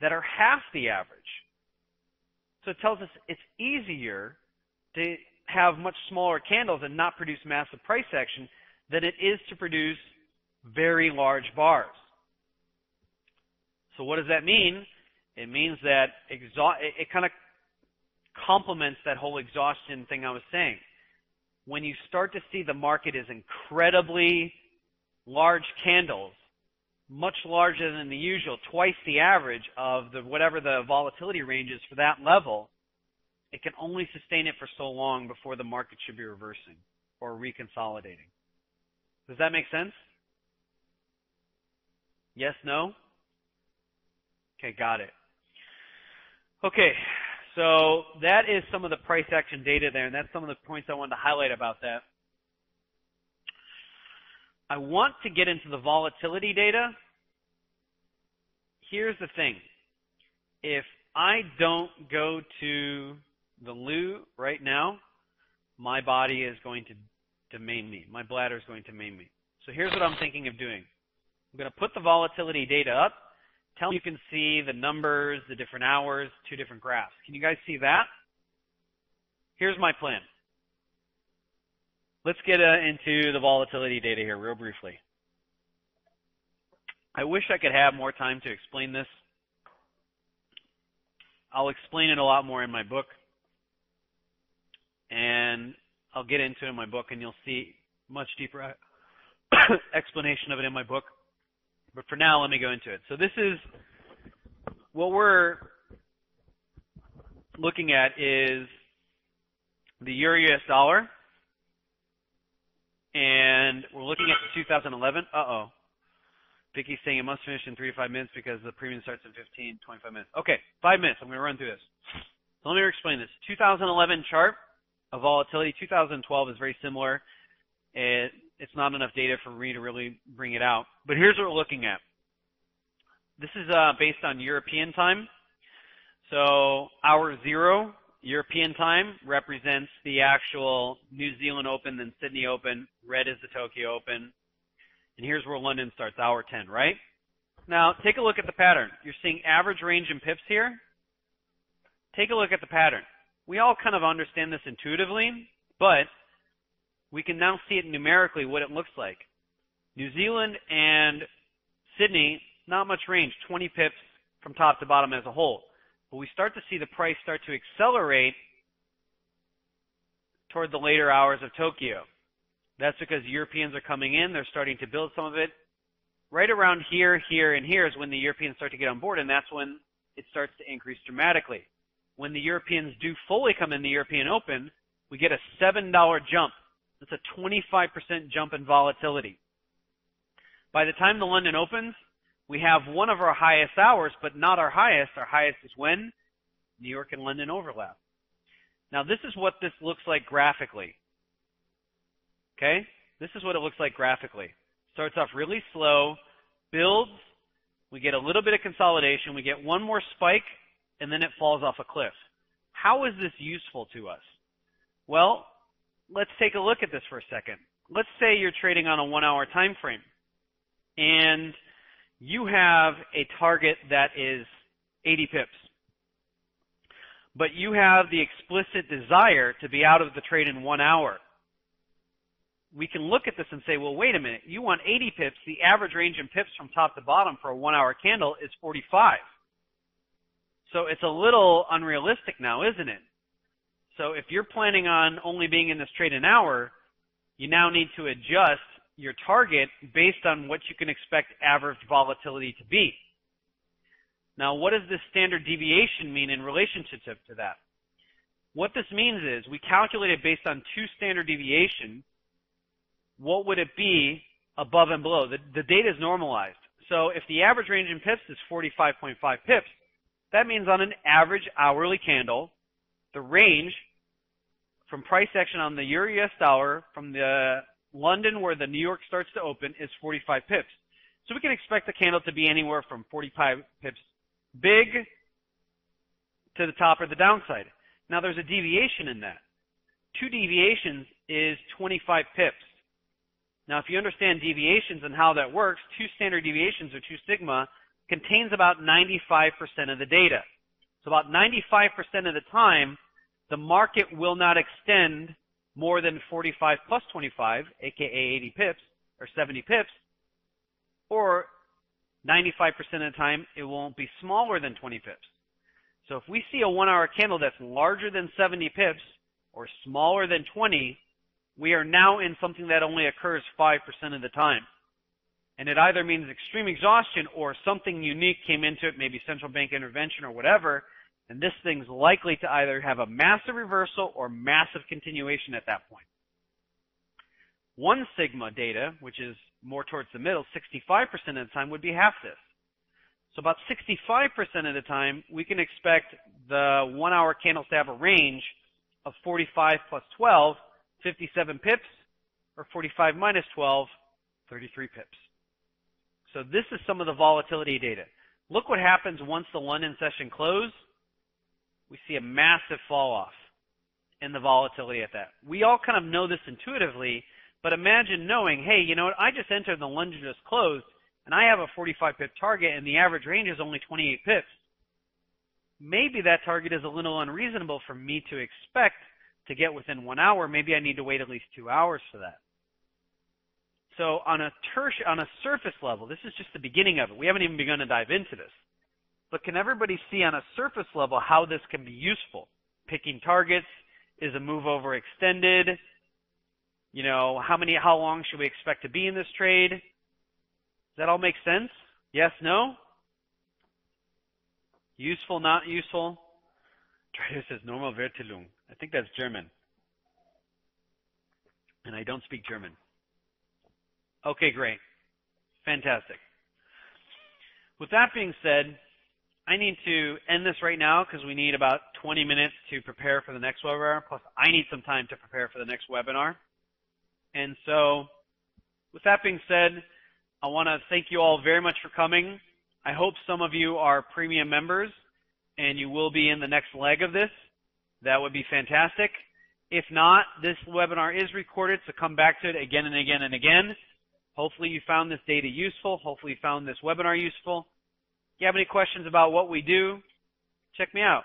that are half the average. So it tells us it's easier to have much smaller candles and not produce massive price action than it is to produce very large bars. So what does that mean? It means that it, it kind of complements that whole exhaustion thing I was saying when you start to see the market is incredibly large candles, much larger than the usual, twice the average of the whatever the volatility range is for that level, it can only sustain it for so long before the market should be reversing or reconsolidating. Does that make sense? Yes, no? Okay, got it. Okay, so that is some of the price action data there, and that's some of the points I wanted to highlight about that. I want to get into the volatility data. Here's the thing. If I don't go to the loo right now, my body is going to, to maim me. My bladder is going to maim me. So here's what I'm thinking of doing. I'm going to put the volatility data up Tell me you can see the numbers, the different hours, two different graphs. Can you guys see that? Here's my plan. Let's get uh, into the volatility data here real briefly. I wish I could have more time to explain this. I'll explain it a lot more in my book. And I'll get into it in my book and you'll see much deeper explanation of it in my book. But for now, let me go into it. So this is what we're looking at is the Euro US dollar. And we're looking at 2011. Uh-oh. Vicky's saying it must finish in three to five minutes because the premium starts in 15, 25 minutes. Okay, five minutes. I'm going to run through this. So let me explain this. 2011 chart of volatility. 2012 is very similar. It it's not enough data for me to really bring it out. But here's what we're looking at. This is uh, based on European time. So hour zero, European time, represents the actual New Zealand Open, then Sydney Open. Red is the Tokyo Open. And here's where London starts, hour 10, right? Now, take a look at the pattern. You're seeing average range in pips here. Take a look at the pattern. We all kind of understand this intuitively, but we can now see it numerically what it looks like. New Zealand and Sydney, not much range, 20 pips from top to bottom as a whole. But we start to see the price start to accelerate toward the later hours of Tokyo. That's because Europeans are coming in, they're starting to build some of it, right around here, here, and here is when the Europeans start to get on board, and that's when it starts to increase dramatically. When the Europeans do fully come in the European Open, we get a $7 jump. That's a 25% jump in volatility. By the time the London opens, we have one of our highest hours, but not our highest. Our highest is when New York and London overlap. Now this is what this looks like graphically. Okay? This is what it looks like graphically. Starts off really slow, builds, we get a little bit of consolidation, we get one more spike, and then it falls off a cliff. How is this useful to us? Well, let's take a look at this for a second. Let's say you're trading on a one hour time frame and you have a target that is 80 pips. But you have the explicit desire to be out of the trade in one hour. We can look at this and say, well, wait a minute. You want 80 pips. The average range in pips from top to bottom for a one hour candle is 45. So it's a little unrealistic now, isn't it? So if you're planning on only being in this trade an hour, you now need to adjust your target based on what you can expect average volatility to be. Now, what does this standard deviation mean in relationship to that? What this means is we calculated based on two standard deviation, what would it be above and below? The, the data is normalized. So if the average range in pips is 45.5 pips, that means on an average hourly candle, the range from price action on the euro US dollar from the London, where the New York starts to open, is 45 pips. So we can expect the candle to be anywhere from 45 pips big to the top or the downside. Now there's a deviation in that. Two deviations is 25 pips. Now if you understand deviations and how that works, two standard deviations or two sigma contains about 95% of the data. So about 95% of the time, the market will not extend more than 45 plus 25, aka 80 pips or 70 pips, or 95% of the time it won't be smaller than 20 pips. So if we see a one hour candle that's larger than 70 pips or smaller than 20, we are now in something that only occurs 5% of the time. And it either means extreme exhaustion or something unique came into it, maybe central bank intervention or whatever, and this thing's likely to either have a massive reversal or massive continuation at that point. One sigma data, which is more towards the middle, 65% of the time would be half this. So about 65% of the time, we can expect the one hour candles to have a range of 45 plus 12, 57 pips, or 45 minus 12, 33 pips. So this is some of the volatility data. Look what happens once the London session closed we see a massive fall off in the volatility at that. We all kind of know this intuitively, but imagine knowing, hey, you know what, I just entered the London just closed, and I have a 45 pip target, and the average range is only 28 pips. Maybe that target is a little unreasonable for me to expect to get within one hour. Maybe I need to wait at least two hours for that. So on a tertiary, on a surface level, this is just the beginning of it. We haven't even begun to dive into this. But can everybody see on a surface level how this can be useful? Picking targets, is a move over extended? You know, how many, how long should we expect to be in this trade? Does that all make sense? Yes, no? Useful, not useful? Trader says normal Verteilung. I think that's German. And I don't speak German. Okay, great. Fantastic. With that being said, I need to end this right now because we need about 20 minutes to prepare for the next webinar. Plus, I need some time to prepare for the next webinar. And so, with that being said, I want to thank you all very much for coming. I hope some of you are premium members and you will be in the next leg of this. That would be fantastic. If not, this webinar is recorded, so come back to it again and again and again. Hopefully you found this data useful. Hopefully you found this webinar useful. If you have any questions about what we do, check me out,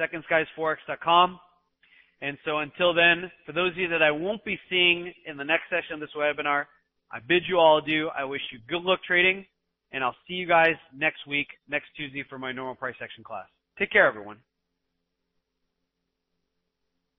secondskiesforex.com. And so until then, for those of you that I won't be seeing in the next session of this webinar, I bid you all adieu. I wish you good luck trading, and I'll see you guys next week, next Tuesday for my normal price action class. Take care, everyone.